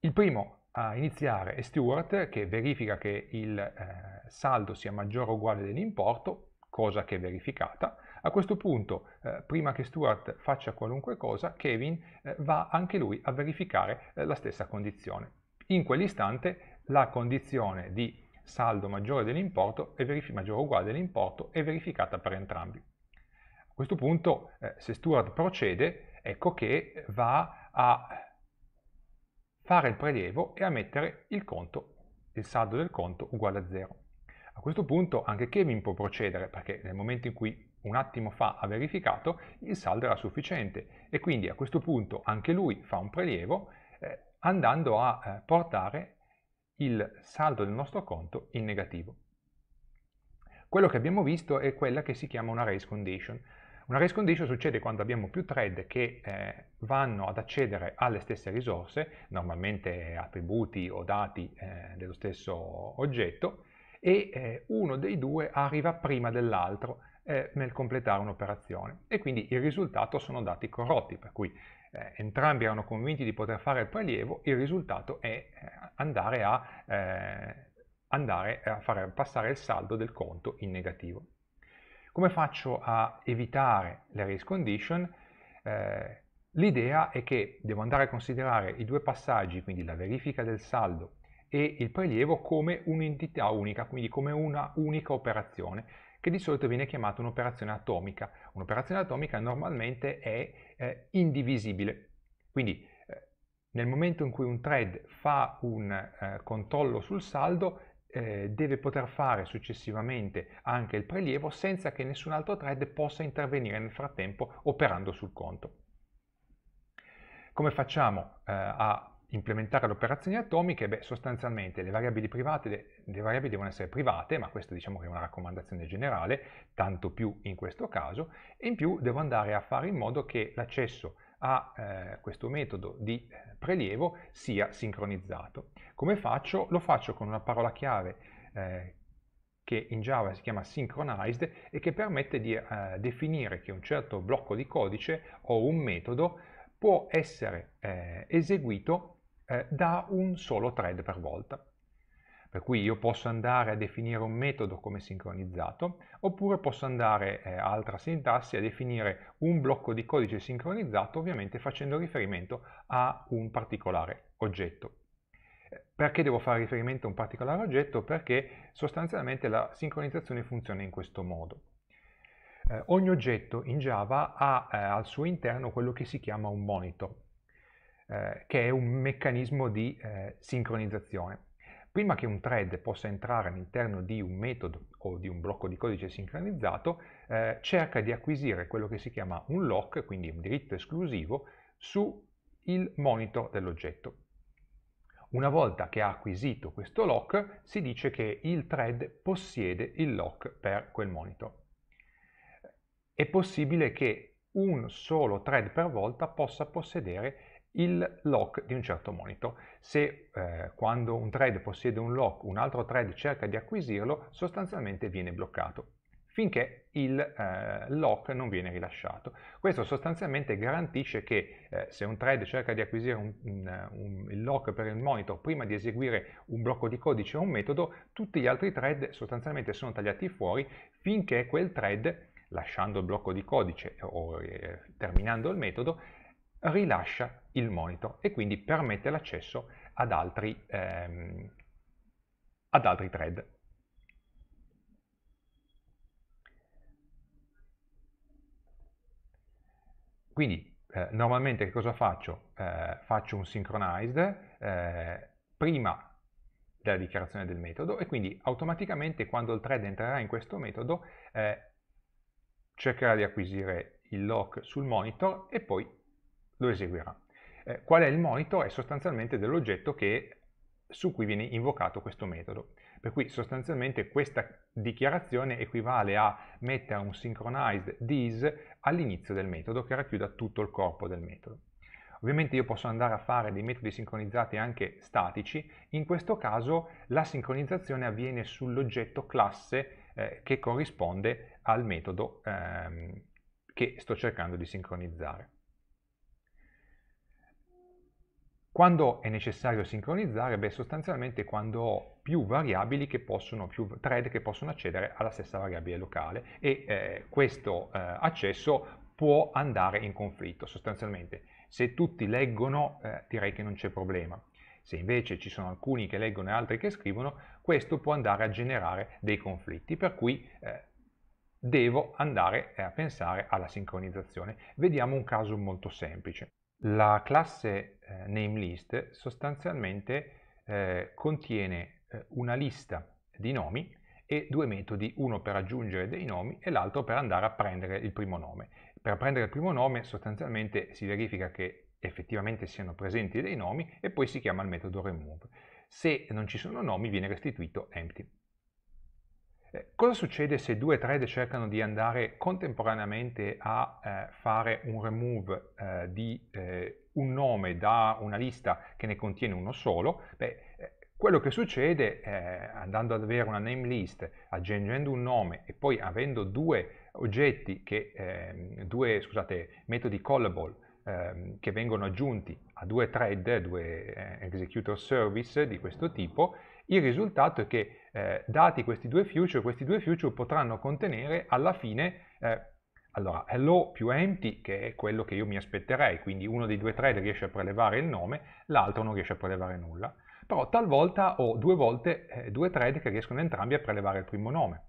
Il primo a iniziare è Stewart che verifica che il eh, saldo sia maggiore o uguale dell'importo, cosa che è verificata, a questo punto, eh, prima che Stuart faccia qualunque cosa, Kevin eh, va anche lui a verificare eh, la stessa condizione. In quell'istante la condizione di saldo maggiore dell'importo maggiore o uguale dell'importo è verificata per entrambi. A questo punto, eh, se Stuart procede, ecco che va a fare il prelievo e a mettere il conto, il saldo del conto uguale a 0. A questo punto anche Kevin può procedere perché nel momento in cui un attimo fa ha verificato, il saldo era sufficiente e quindi a questo punto anche lui fa un prelievo eh, andando a eh, portare il saldo del nostro conto in negativo. Quello che abbiamo visto è quella che si chiama una race condition. Una race condition succede quando abbiamo più thread che eh, vanno ad accedere alle stesse risorse, normalmente attributi o dati eh, dello stesso oggetto, e eh, uno dei due arriva prima dell'altro eh, nel completare un'operazione e quindi il risultato sono dati corrotti, per cui eh, entrambi erano convinti di poter fare il prelievo, il risultato è eh, andare a, eh, andare a fare passare il saldo del conto in negativo. Come faccio a evitare le race condition? Eh, l'idea è che devo andare a considerare i due passaggi, quindi la verifica del saldo e il prelievo come un'entità unica, quindi come una unica operazione che di solito viene chiamata un'operazione atomica. Un'operazione atomica normalmente è eh, indivisibile, quindi eh, nel momento in cui un thread fa un eh, controllo sul saldo, eh, deve poter fare successivamente anche il prelievo senza che nessun altro thread possa intervenire nel frattempo operando sul conto. Come facciamo eh, a implementare le operazioni atomiche, beh, sostanzialmente le variabili private, le, le, variabili devono essere private, ma questo diciamo che è una raccomandazione generale, tanto più in questo caso, e in più devo andare a fare in modo che l'accesso a eh, questo metodo di eh, prelievo sia sincronizzato. Come faccio? Lo faccio con una parola chiave eh, che in Java si chiama synchronized e che permette di eh, definire che un certo blocco di codice o un metodo può essere eh, eseguito eh, da un solo thread per volta. Per cui io posso andare a definire un metodo come sincronizzato, oppure posso andare, eh, altra sintassi, a definire un blocco di codice sincronizzato, ovviamente facendo riferimento a un particolare oggetto. Perché devo fare riferimento a un particolare oggetto? Perché sostanzialmente la sincronizzazione funziona in questo modo. Eh, ogni oggetto in Java ha eh, al suo interno quello che si chiama un monitor, eh, che è un meccanismo di eh, sincronizzazione. Prima che un thread possa entrare all'interno di un metodo o di un blocco di codice sincronizzato, eh, cerca di acquisire quello che si chiama un lock, quindi un diritto esclusivo, sul monitor dell'oggetto. Una volta che ha acquisito questo lock, si dice che il thread possiede il lock per quel monitor. È possibile che un solo thread per volta possa possedere il lock di un certo monitor. Se eh, quando un thread possiede un lock, un altro thread cerca di acquisirlo, sostanzialmente viene bloccato finché il eh, lock non viene rilasciato. Questo sostanzialmente garantisce che eh, se un thread cerca di acquisire un, un, un, il lock per il monitor prima di eseguire un blocco di codice o un metodo, tutti gli altri thread sostanzialmente sono tagliati fuori finché quel thread, lasciando il blocco di codice o eh, terminando il metodo, rilascia il monitor e quindi permette l'accesso ad, ehm, ad altri thread. Quindi eh, normalmente che cosa faccio? Eh, faccio un synchronized eh, prima della dichiarazione del metodo e quindi automaticamente quando il thread entrerà in questo metodo eh, cercherà di acquisire il lock sul monitor e poi lo eseguirà. Eh, qual è il monitor? È sostanzialmente dell'oggetto su cui viene invocato questo metodo. Per cui sostanzialmente questa dichiarazione equivale a mettere un synchronized this all'inizio del metodo che racchiuda tutto il corpo del metodo. Ovviamente io posso andare a fare dei metodi sincronizzati anche statici, in questo caso la sincronizzazione avviene sull'oggetto classe eh, che corrisponde al metodo ehm, che sto cercando di sincronizzare. Quando è necessario sincronizzare? Beh, sostanzialmente quando ho più variabili che possono, più thread che possono accedere alla stessa variabile locale e eh, questo eh, accesso può andare in conflitto sostanzialmente. Se tutti leggono eh, direi che non c'è problema. Se invece ci sono alcuni che leggono e altri che scrivono, questo può andare a generare dei conflitti, per cui eh, devo andare a pensare alla sincronizzazione. Vediamo un caso molto semplice. La classe eh, nameList sostanzialmente eh, contiene eh, una lista di nomi e due metodi, uno per aggiungere dei nomi e l'altro per andare a prendere il primo nome. Per prendere il primo nome sostanzialmente si verifica che effettivamente siano presenti dei nomi e poi si chiama il metodo remove. Se non ci sono nomi viene restituito empty. Eh, cosa succede se due thread cercano di andare contemporaneamente a eh, fare un remove eh, di eh, un nome da una lista che ne contiene uno solo? Beh, eh, quello che succede andando ad avere una name list, aggiungendo un nome e poi avendo due oggetti, che, ehm, due scusate, metodi callable ehm, che vengono aggiunti a due thread, due executor service di questo tipo, il risultato è che eh, dati questi due future, questi due future potranno contenere alla fine eh, allora, hello più empty, che è quello che io mi aspetterei, quindi uno dei due thread riesce a prelevare il nome, l'altro non riesce a prelevare nulla. Però talvolta ho due volte eh, due thread che riescono entrambi a prelevare il primo nome.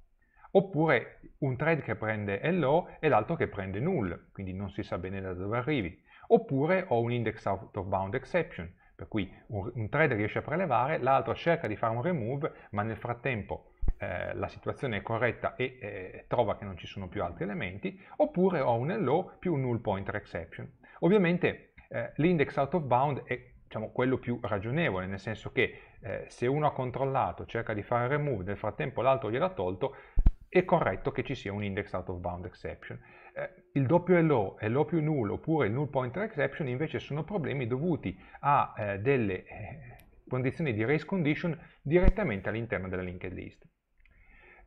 Oppure un thread che prende hello e l'altro che prende null, quindi non si sa bene da dove arrivi. Oppure ho un index out of bound exception, per cui un, un thread riesce a prelevare, l'altro cerca di fare un remove, ma nel frattempo eh, la situazione è corretta e eh, trova che non ci sono più altri elementi, oppure ho un hello più un null pointer exception. Ovviamente eh, l'index out of bound è diciamo, quello più ragionevole, nel senso che eh, se uno ha controllato, cerca di fare remove, nel frattempo l'altro gliel'ha tolto, è corretto che ci sia un index out of bound exception. Eh, il doppio hello e l'O più null oppure il null pointer exception invece sono problemi dovuti a eh, delle eh, condizioni di race condition direttamente all'interno della linked list.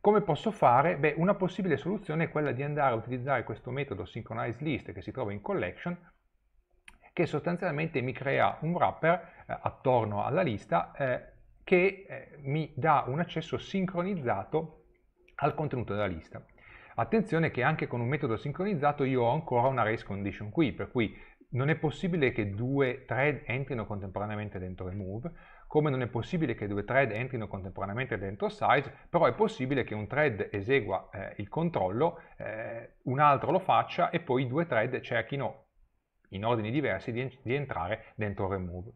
Come posso fare? Beh, una possibile soluzione è quella di andare a utilizzare questo metodo synchronize list che si trova in collection che sostanzialmente mi crea un wrapper eh, attorno alla lista eh, che eh, mi dà un accesso sincronizzato al contenuto della lista. Attenzione che anche con un metodo sincronizzato io ho ancora una race condition qui, per cui non è possibile che due thread entrino contemporaneamente dentro remove, come non è possibile che due thread entrino contemporaneamente dentro size, però è possibile che un thread esegua eh, il controllo, eh, un altro lo faccia e poi due thread cerchino in ordini diversi di, di entrare dentro remove.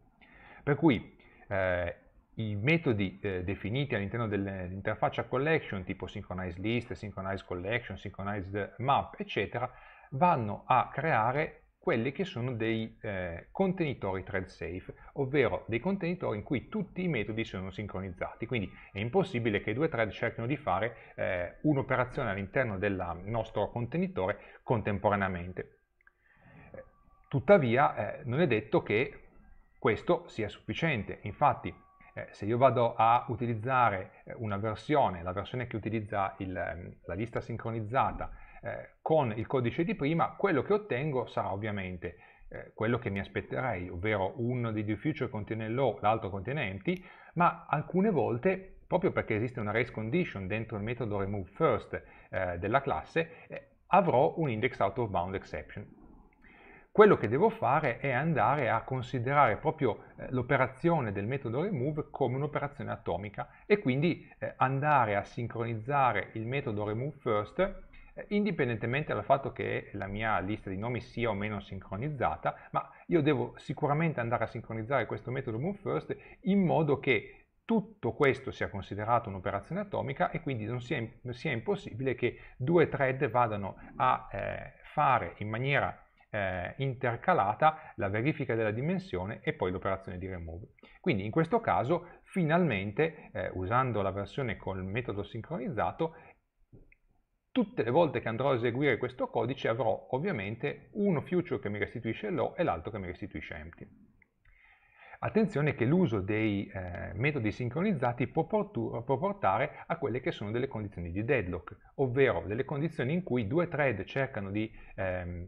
Per cui eh, i metodi eh, definiti all'interno dell'interfaccia collection, tipo synchronize list, synchronize collection, synchronized map, eccetera, vanno a creare quelli che sono dei eh, contenitori thread safe, ovvero dei contenitori in cui tutti i metodi sono sincronizzati. Quindi è impossibile che i due thread cerchino di fare eh, un'operazione all'interno del nostro contenitore contemporaneamente. Tuttavia eh, non è detto che questo sia sufficiente, infatti eh, se io vado a utilizzare eh, una versione, la versione che utilizza il, ehm, la lista sincronizzata eh, con il codice di prima, quello che ottengo sarà ovviamente eh, quello che mi aspetterei, ovvero uno dei due future contiene low, l'altro contiene empty, ma alcune volte, proprio perché esiste una race condition dentro il metodo remove first eh, della classe, eh, avrò un index out of bound exception quello che devo fare è andare a considerare proprio eh, l'operazione del metodo remove come un'operazione atomica e quindi eh, andare a sincronizzare il metodo remove first eh, indipendentemente dal fatto che la mia lista di nomi sia o meno sincronizzata, ma io devo sicuramente andare a sincronizzare questo metodo move first in modo che tutto questo sia considerato un'operazione atomica e quindi non sia, sia, impossibile che due thread vadano a fare in maniera eh, intercalata la verifica della dimensione e poi l'operazione di remove. Quindi in questo caso finalmente eh, usando la versione con il metodo sincronizzato tutte le volte che andrò a eseguire questo codice avrò ovviamente uno future che mi restituisce low e l'altro che mi restituisce empty. Attenzione che l'uso dei eh, metodi sincronizzati può, può, portare a quelle che sono delle condizioni di deadlock, ovvero delle condizioni in cui due thread cercano di ehm,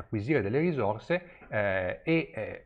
acquisire delle risorse eh, e eh,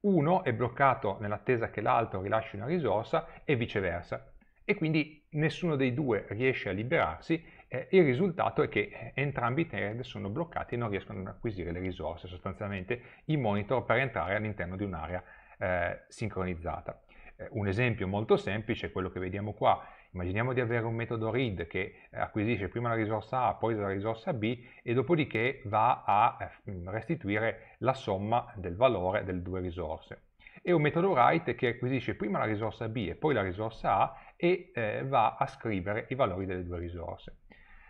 uno è bloccato nell'attesa che l'altro rilasci una risorsa e viceversa e quindi nessuno dei due riesce a liberarsi eh, il risultato è che entrambi i thread sono bloccati e non riescono ad acquisire le risorse, sostanzialmente i monitor per entrare all'interno di un'area eh, sincronizzata. Eh, un esempio molto semplice è quello che vediamo qua, Immaginiamo di avere un metodo read che acquisisce prima la risorsa A, poi la risorsa B e dopodiché va a eh, restituire la somma del valore delle due risorse. E un metodo write che acquisisce prima la risorsa B e poi la risorsa A e eh, va a scrivere i valori delle due risorse.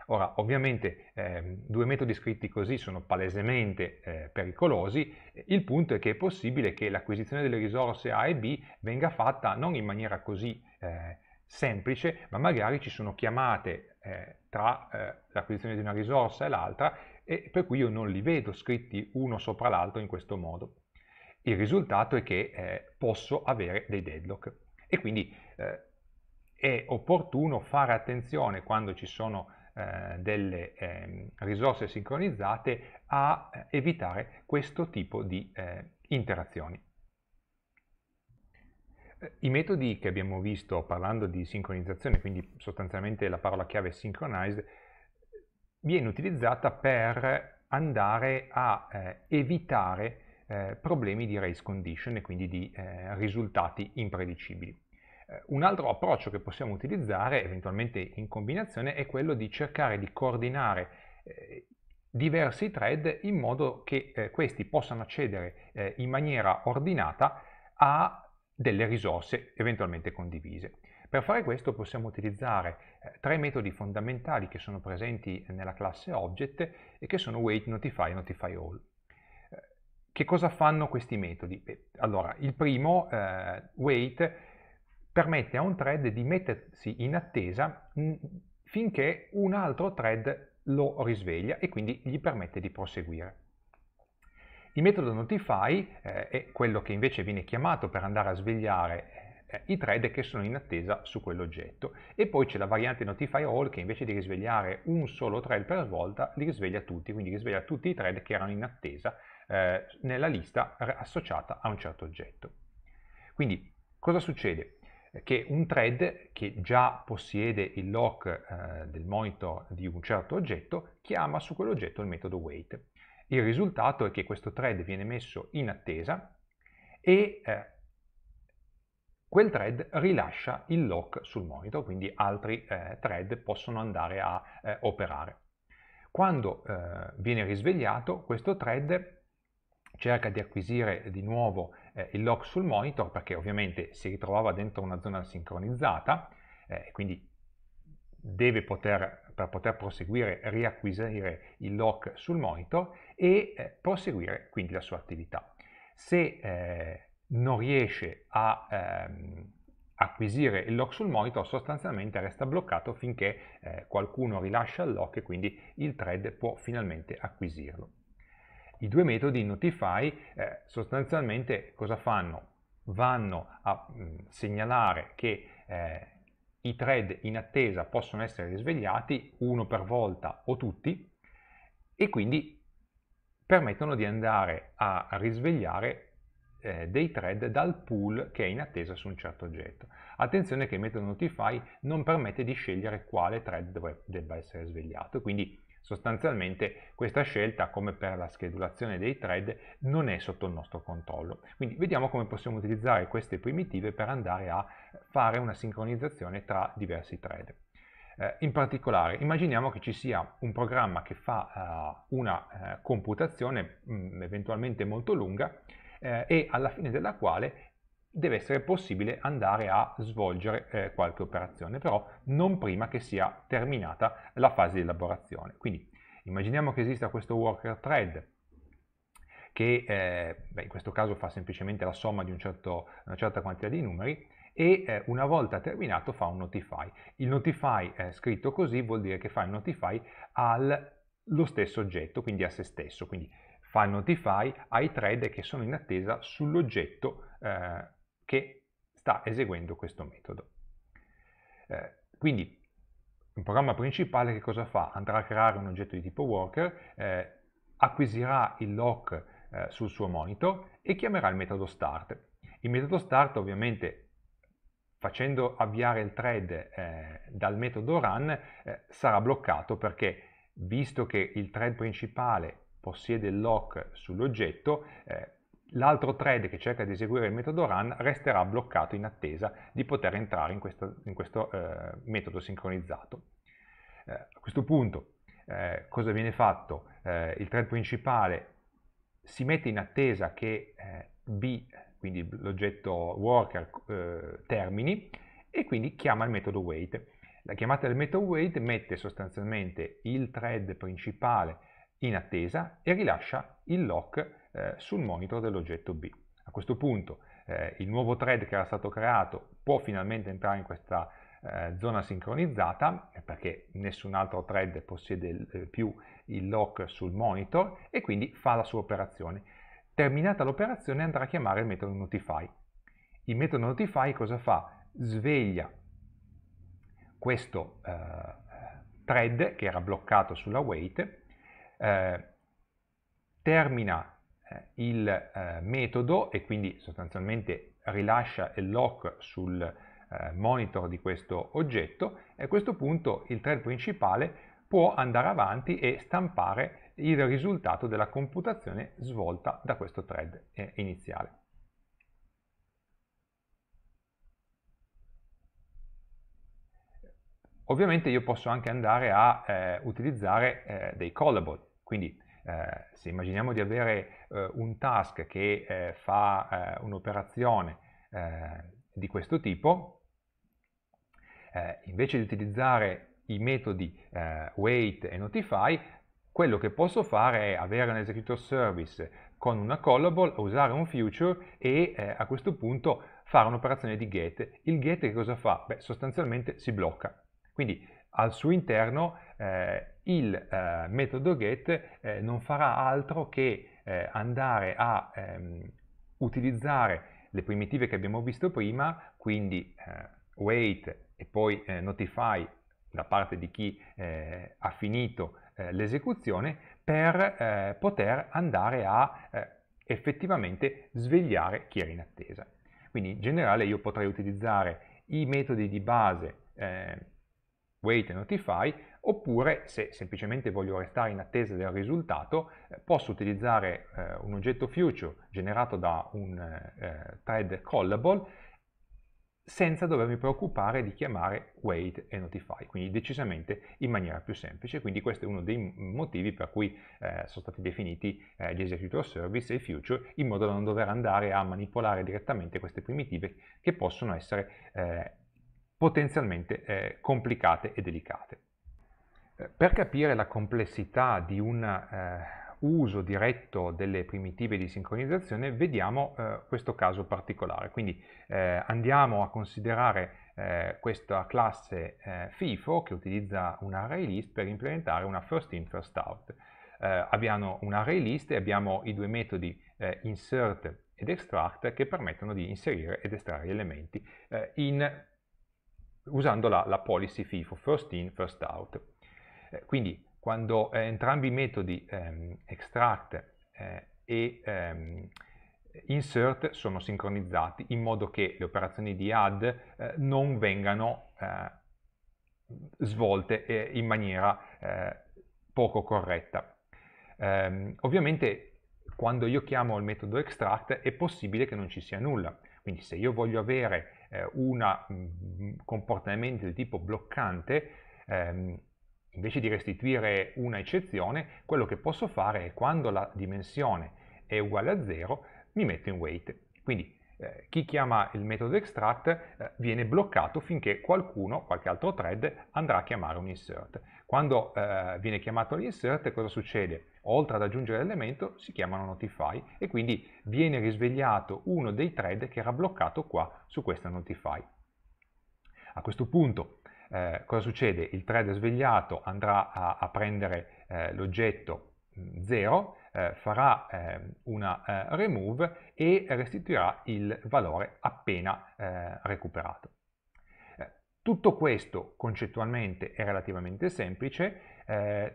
Ora, ovviamente eh, due metodi scritti così sono palesemente eh, pericolosi, il punto è che è possibile che l'acquisizione delle risorse A e B venga fatta non in maniera così eh, semplice, ma magari ci sono chiamate eh, tra eh, l'acquisizione di una risorsa e l'altra e per cui io non li vedo scritti uno sopra l'altro in questo modo. Il risultato è che eh, posso avere dei deadlock e quindi eh, è opportuno fare attenzione quando ci sono eh, delle ehm, risorse sincronizzate a eh, evitare questo tipo di interazioni. I metodi che abbiamo visto parlando di sincronizzazione, quindi sostanzialmente la parola chiave synchronized, viene utilizzata per andare a eh, evitare eh, problemi di race condition e quindi di eh, risultati impredicibili. Eh, un altro approccio che possiamo utilizzare, eventualmente in combinazione, è quello di cercare di coordinare eh, diversi thread in modo che eh, questi possano accedere in maniera ordinata a delle risorse eventualmente condivise. Per fare questo possiamo utilizzare eh, tre metodi fondamentali che sono presenti nella classe Object e che sono Wait, Notify e Notify All. Eh, che cosa fanno questi metodi? Beh, allora, il primo, eh, Wait, permette a un thread di mettersi in attesa mh, finché un altro thread lo risveglia e quindi gli permette di proseguire. Il metodo notify eh, è quello che invece viene chiamato per andare a svegliare eh, i thread che sono in attesa su quell'oggetto e poi c'è la variante notify all che invece di risvegliare un solo thread per volta li risveglia tutti, quindi risveglia tutti i thread che erano in attesa eh, nella lista associata a un certo oggetto. Quindi cosa succede? Che un thread che già possiede il lock eh, del monitor di un certo oggetto chiama su quell'oggetto il metodo wait. Il risultato è che questo thread viene messo in attesa e eh, quel thread rilascia il lock sul monitor, quindi altri eh, thread possono andare a eh, operare. Quando eh, viene risvegliato, questo thread cerca di acquisire di nuovo eh, il lock sul monitor perché ovviamente si ritrovava dentro una zona sincronizzata, eh, quindi deve poter, per poter proseguire, riacquisire il lock sul monitor e eh, proseguire quindi la sua attività. Se eh, non riesce a ehm, acquisire il lock sul monitor, sostanzialmente resta bloccato finché eh, qualcuno rilascia il lock e quindi il thread può finalmente acquisirlo. I due metodi Notify eh, sostanzialmente cosa fanno? Vanno a mh, segnalare che eh, i thread in attesa possono essere risvegliati uno per volta o tutti e quindi permettono di andare a risvegliare eh, dei thread dal pool che è in attesa su un certo oggetto. Attenzione che il metodo notify non permette di scegliere quale thread debba essere svegliato, quindi sostanzialmente questa scelta, come per la schedulazione dei thread, non è sotto il nostro controllo. Quindi vediamo come possiamo utilizzare queste primitive per andare a fare una sincronizzazione tra diversi thread. Eh, in particolare, immaginiamo che ci sia un programma che fa uh, una uh, computazione mh, mm, eventualmente molto lunga eh, e alla fine della quale deve essere possibile andare a svolgere eh, qualche operazione, però non prima che sia terminata la fase di elaborazione. Quindi immaginiamo che esista questo worker thread che eh, beh, in questo caso fa semplicemente la somma di un certo, una certa quantità di numeri e eh, una volta terminato fa un notify. Il notify eh, scritto così vuol dire che fa il notify allo stesso oggetto, quindi a se stesso, quindi fa il notify ai thread che sono in attesa sull'oggetto eh, che sta eseguendo questo metodo. Eh, quindi un programma principale che cosa fa? Andrà a creare un oggetto di tipo worker, eh, acquisirà il lock eh, sul suo monitor e chiamerà il metodo start. Il metodo start ovviamente facendo avviare il thread eh, dal metodo run eh, sarà bloccato perché visto che il thread principale possiede il lock sull'oggetto, eh, l'altro thread che cerca di eseguire il metodo run resterà bloccato in attesa di poter entrare in questo, in questo eh, metodo sincronizzato. Eh, a questo punto eh, cosa viene fatto? Eh, il thread principale si mette in attesa che eh, B, quindi l'oggetto worker, eh, termini e quindi chiama il metodo wait. La chiamata del metodo wait mette sostanzialmente il thread principale in attesa e rilascia il lock eh, sul monitor dell'oggetto B. A questo punto eh, il nuovo thread che era stato creato può finalmente entrare in questa eh, zona sincronizzata eh, perché nessun altro thread possiede eh, più il lock sul monitor e quindi fa la sua operazione. Terminata l'operazione andrà a chiamare il metodo notify. Il metodo notify cosa fa? Sveglia questo eh, thread che era bloccato sulla wait, termina il eh, metodo e quindi sostanzialmente rilascia il lock sul eh, monitor di questo oggetto e a questo punto il thread principale può andare avanti e stampare il risultato della computazione svolta da questo thread eh, iniziale. Ovviamente io posso anche andare a eh, utilizzare eh, dei callable, quindi eh, se immaginiamo di avere eh, un task che eh, fa eh, un'operazione eh, di questo tipo, invece di utilizzare i metodi wait e notify, quello che posso fare è avere un executor service con una callable, usare un future e a questo punto fare un'operazione di get. Il get che cosa fa? Beh, sostanzialmente si blocca. Quindi al suo interno eh, il eh, metodo get eh, non farà altro che eh, andare a ehm, utilizzare le primitive che abbiamo visto prima, quindi eh, wait e poi eh, notify da parte di chi eh, ha finito l'esecuzione per poter andare a effettivamente svegliare chi era in attesa. Quindi in generale io potrei utilizzare i metodi di base wait e notify oppure se semplicemente voglio restare in attesa del risultato eh, posso utilizzare eh, un oggetto future generato da un eh, thread callable senza dovermi preoccupare di chiamare wait e notify, quindi decisamente in maniera più semplice. Quindi questo è uno dei motivi per cui eh, sono stati definiti eh, gli executor service e i future, in modo da non dover andare a manipolare direttamente queste primitive che possono essere eh, potenzialmente eh, complicate e delicate. Eh, per capire la complessità di un eh, uso diretto delle primitive di sincronizzazione vediamo eh, questo caso particolare. Quindi eh, andiamo a considerare eh, questa classe eh, FIFO che utilizza un array list per implementare una first in first out. abbiamo un array list e abbiamo i due metodi insert ed extract che permettono di inserire ed estrarre gli elementi in, usando la, la policy FIFO, first in first out. Eh, quindi quando eh, entrambi i metodi ehm, extract eh, e ehm, insert sono sincronizzati in modo che le operazioni di add eh, non vengano eh, svolte in maniera poco corretta. Ehm, ovviamente quando io chiamo il metodo extract è possibile che non ci sia nulla, quindi se io voglio avere un mm, comportamento di tipo bloccante, ehm, Invece di restituire una eccezione, quello che posso fare è quando la dimensione è uguale a 0, mi metto in wait. Quindi eh, chi chiama il metodo extract eh, viene bloccato finché qualcuno, qualche altro thread, andrà a chiamare un insert. Quando eh, viene chiamato l'insert, cosa succede? Oltre ad aggiungere l'elemento, si chiamano notify e quindi viene risvegliato uno dei thread che era bloccato qua su questa notify. A questo punto eh, cosa succede? Il thread svegliato andrà a, a prendere eh, l'oggetto 0, mm, eh, farà ehm, una eh, remove e restituirà il valore appena eh, recuperato. Eh, tutto questo concettualmente è relativamente semplice,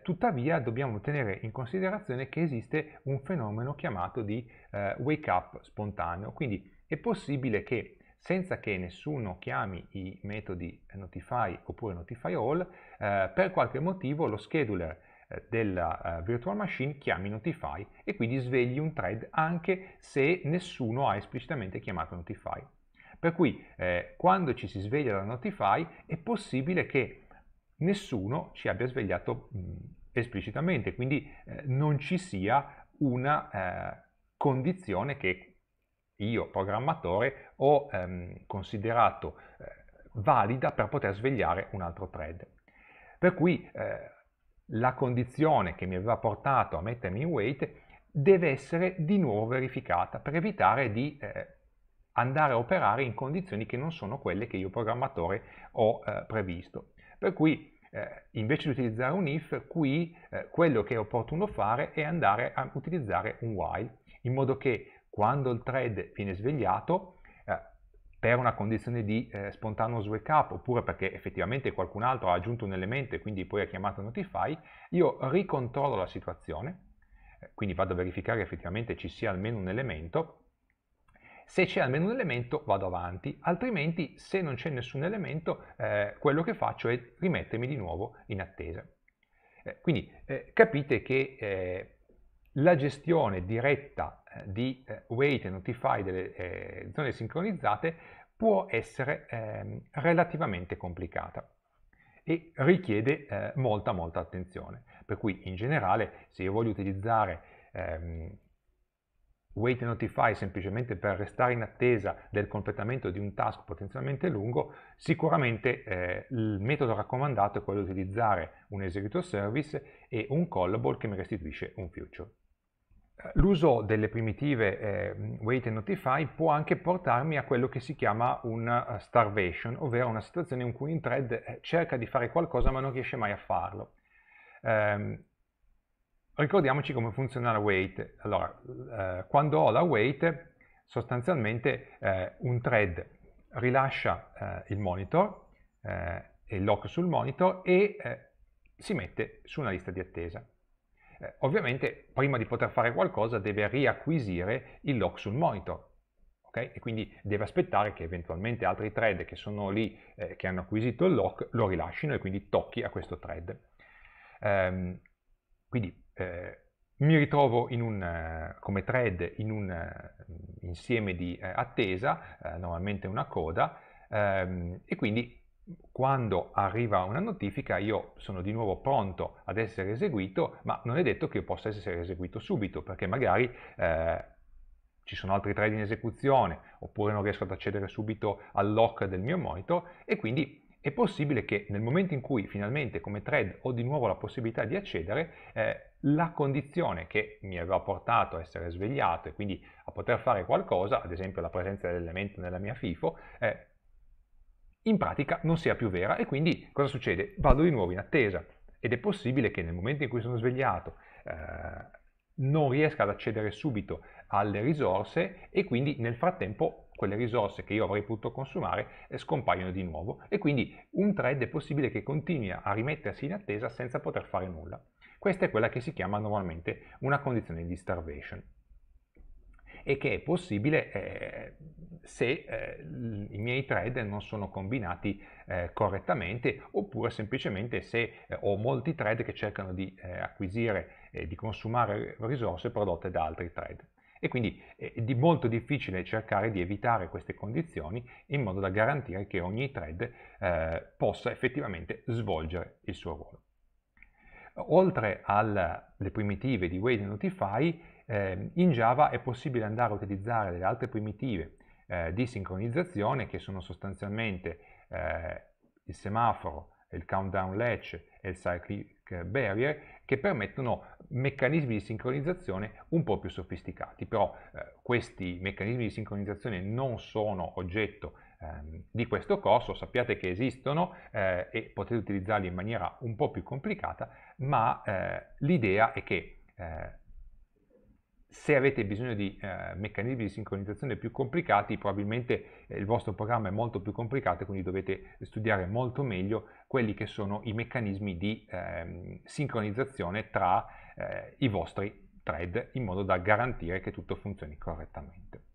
tuttavia dobbiamo tenere in considerazione che esiste un fenomeno chiamato di wake up spontaneo, quindi è possibile che senza che nessuno chiami i metodi notify oppure notify all, eh, per qualche motivo lo scheduler eh, della uh, virtual machine chiami notify e quindi svegli un thread anche se nessuno ha esplicitamente chiamato notify. Per cui eh, quando ci si sveglia da notify è possibile che nessuno ci abbia svegliato mh, esplicitamente, quindi eh, non ci sia una eh, condizione che io programmatore ho ehm, considerato eh, valida per poter svegliare un altro thread. Per cui eh, la condizione che mi aveva portato a mettermi in wait deve essere di nuovo verificata per evitare di eh, andare a operare in condizioni che non sono quelle che io programmatore ho eh, previsto. Per cui eh, invece di utilizzare un if, qui eh, quello che è opportuno fare è andare a utilizzare un while, in modo che quando il thread viene svegliato eh, per una condizione di eh, spontaneo wake up oppure perché effettivamente qualcun altro ha aggiunto un elemento e quindi poi ha chiamato notify, io ricontrollo la situazione, eh, quindi vado a verificare che effettivamente ci sia almeno un elemento, se c'è almeno un elemento vado avanti, altrimenti se non c'è nessun elemento eh, quello che faccio è rimettermi di nuovo in attesa. Eh, quindi eh, capite che eh, la gestione diretta di eh, wait e notify delle eh, zone sincronizzate può essere eh, relativamente complicata e richiede eh, molta molta attenzione. Per cui in generale se io voglio utilizzare ehm, wait e notify semplicemente per restare in attesa del completamento di un task potenzialmente lungo, sicuramente eh, il metodo raccomandato è quello di utilizzare un executor service e un callable che mi restituisce un future. L'uso delle primitive eh, wait e notify può anche portarmi a quello che si chiama un starvation, ovvero una situazione in cui un thread eh, cerca di fare qualcosa ma non riesce mai a farlo. ehm, ricordiamoci come funziona la wait. Allora, eh, quando ho la wait, sostanzialmente eh, un thread rilascia eh, il monitor, eh, il lock sul monitor e eh, si mette su una lista di attesa. Eh, ovviamente prima di poter fare qualcosa deve riacquisire il lock sul monitor. Okay? E quindi deve aspettare che eventualmente altri thread che sono lì, eh, che hanno acquisito il lock, lo rilascino e quindi tocchi a questo thread. Um, quindi eh, mi ritrovo un, eh, come thread in un eh, insieme di eh, attesa, normalmente una coda, ehm, e quindi quando arriva una notifica io sono di nuovo pronto ad essere eseguito, ma non è detto che io possa essere eseguito subito, perché magari eh, ci sono altri thread in esecuzione, oppure non riesco ad accedere subito al lock del mio monitor, e quindi è possibile che nel momento in cui finalmente come thread ho di nuovo la possibilità di accedere, eh, la condizione che mi aveva portato a essere svegliato e quindi a poter fare qualcosa, ad esempio la presenza dell'elemento nella mia FIFO, eh, in pratica non sia più vera e quindi cosa succede? Vado di nuovo in attesa ed è possibile che nel momento in cui sono svegliato eh, non riesca ad accedere subito alle risorse e quindi nel frattempo quelle risorse che io avrei potuto consumare eh, scompaiono di nuovo e quindi un thread è possibile che continui a rimettersi in attesa senza poter fare nulla. Questa è quella che si chiama normalmente una condizione di starvation e che è possibile eh, se eh, i miei thread non sono combinati eh, correttamente oppure semplicemente se eh, ho molti thread che cercano di eh, acquisire e di consumare risorse prodotte da altri thread. E quindi è di molto difficile cercare di evitare queste condizioni in modo da garantire che ogni thread eh, possa effettivamente svolgere il suo ruolo. Oltre alle primitive di wait notify, eh, in Java è possibile andare a utilizzare delle altre primitive eh, di sincronizzazione che sono sostanzialmente eh, il semaforo, il countdown latch e il cyclic barrier che permettono meccanismi di sincronizzazione un po' più sofisticati, però eh, questi meccanismi di sincronizzazione non sono oggetto ehm, di questo corso, sappiate che esistono eh, e potete utilizzarli in maniera un po' più complicata, ma eh, l'idea è che eh, se avete bisogno di eh, meccanismi di sincronizzazione più complicati, probabilmente eh, il vostro programma è molto più complicato, quindi dovete studiare molto meglio quelli che sono i meccanismi di eh, sincronizzazione tra eh, i vostri thread in modo da garantire che tutto funzioni correttamente.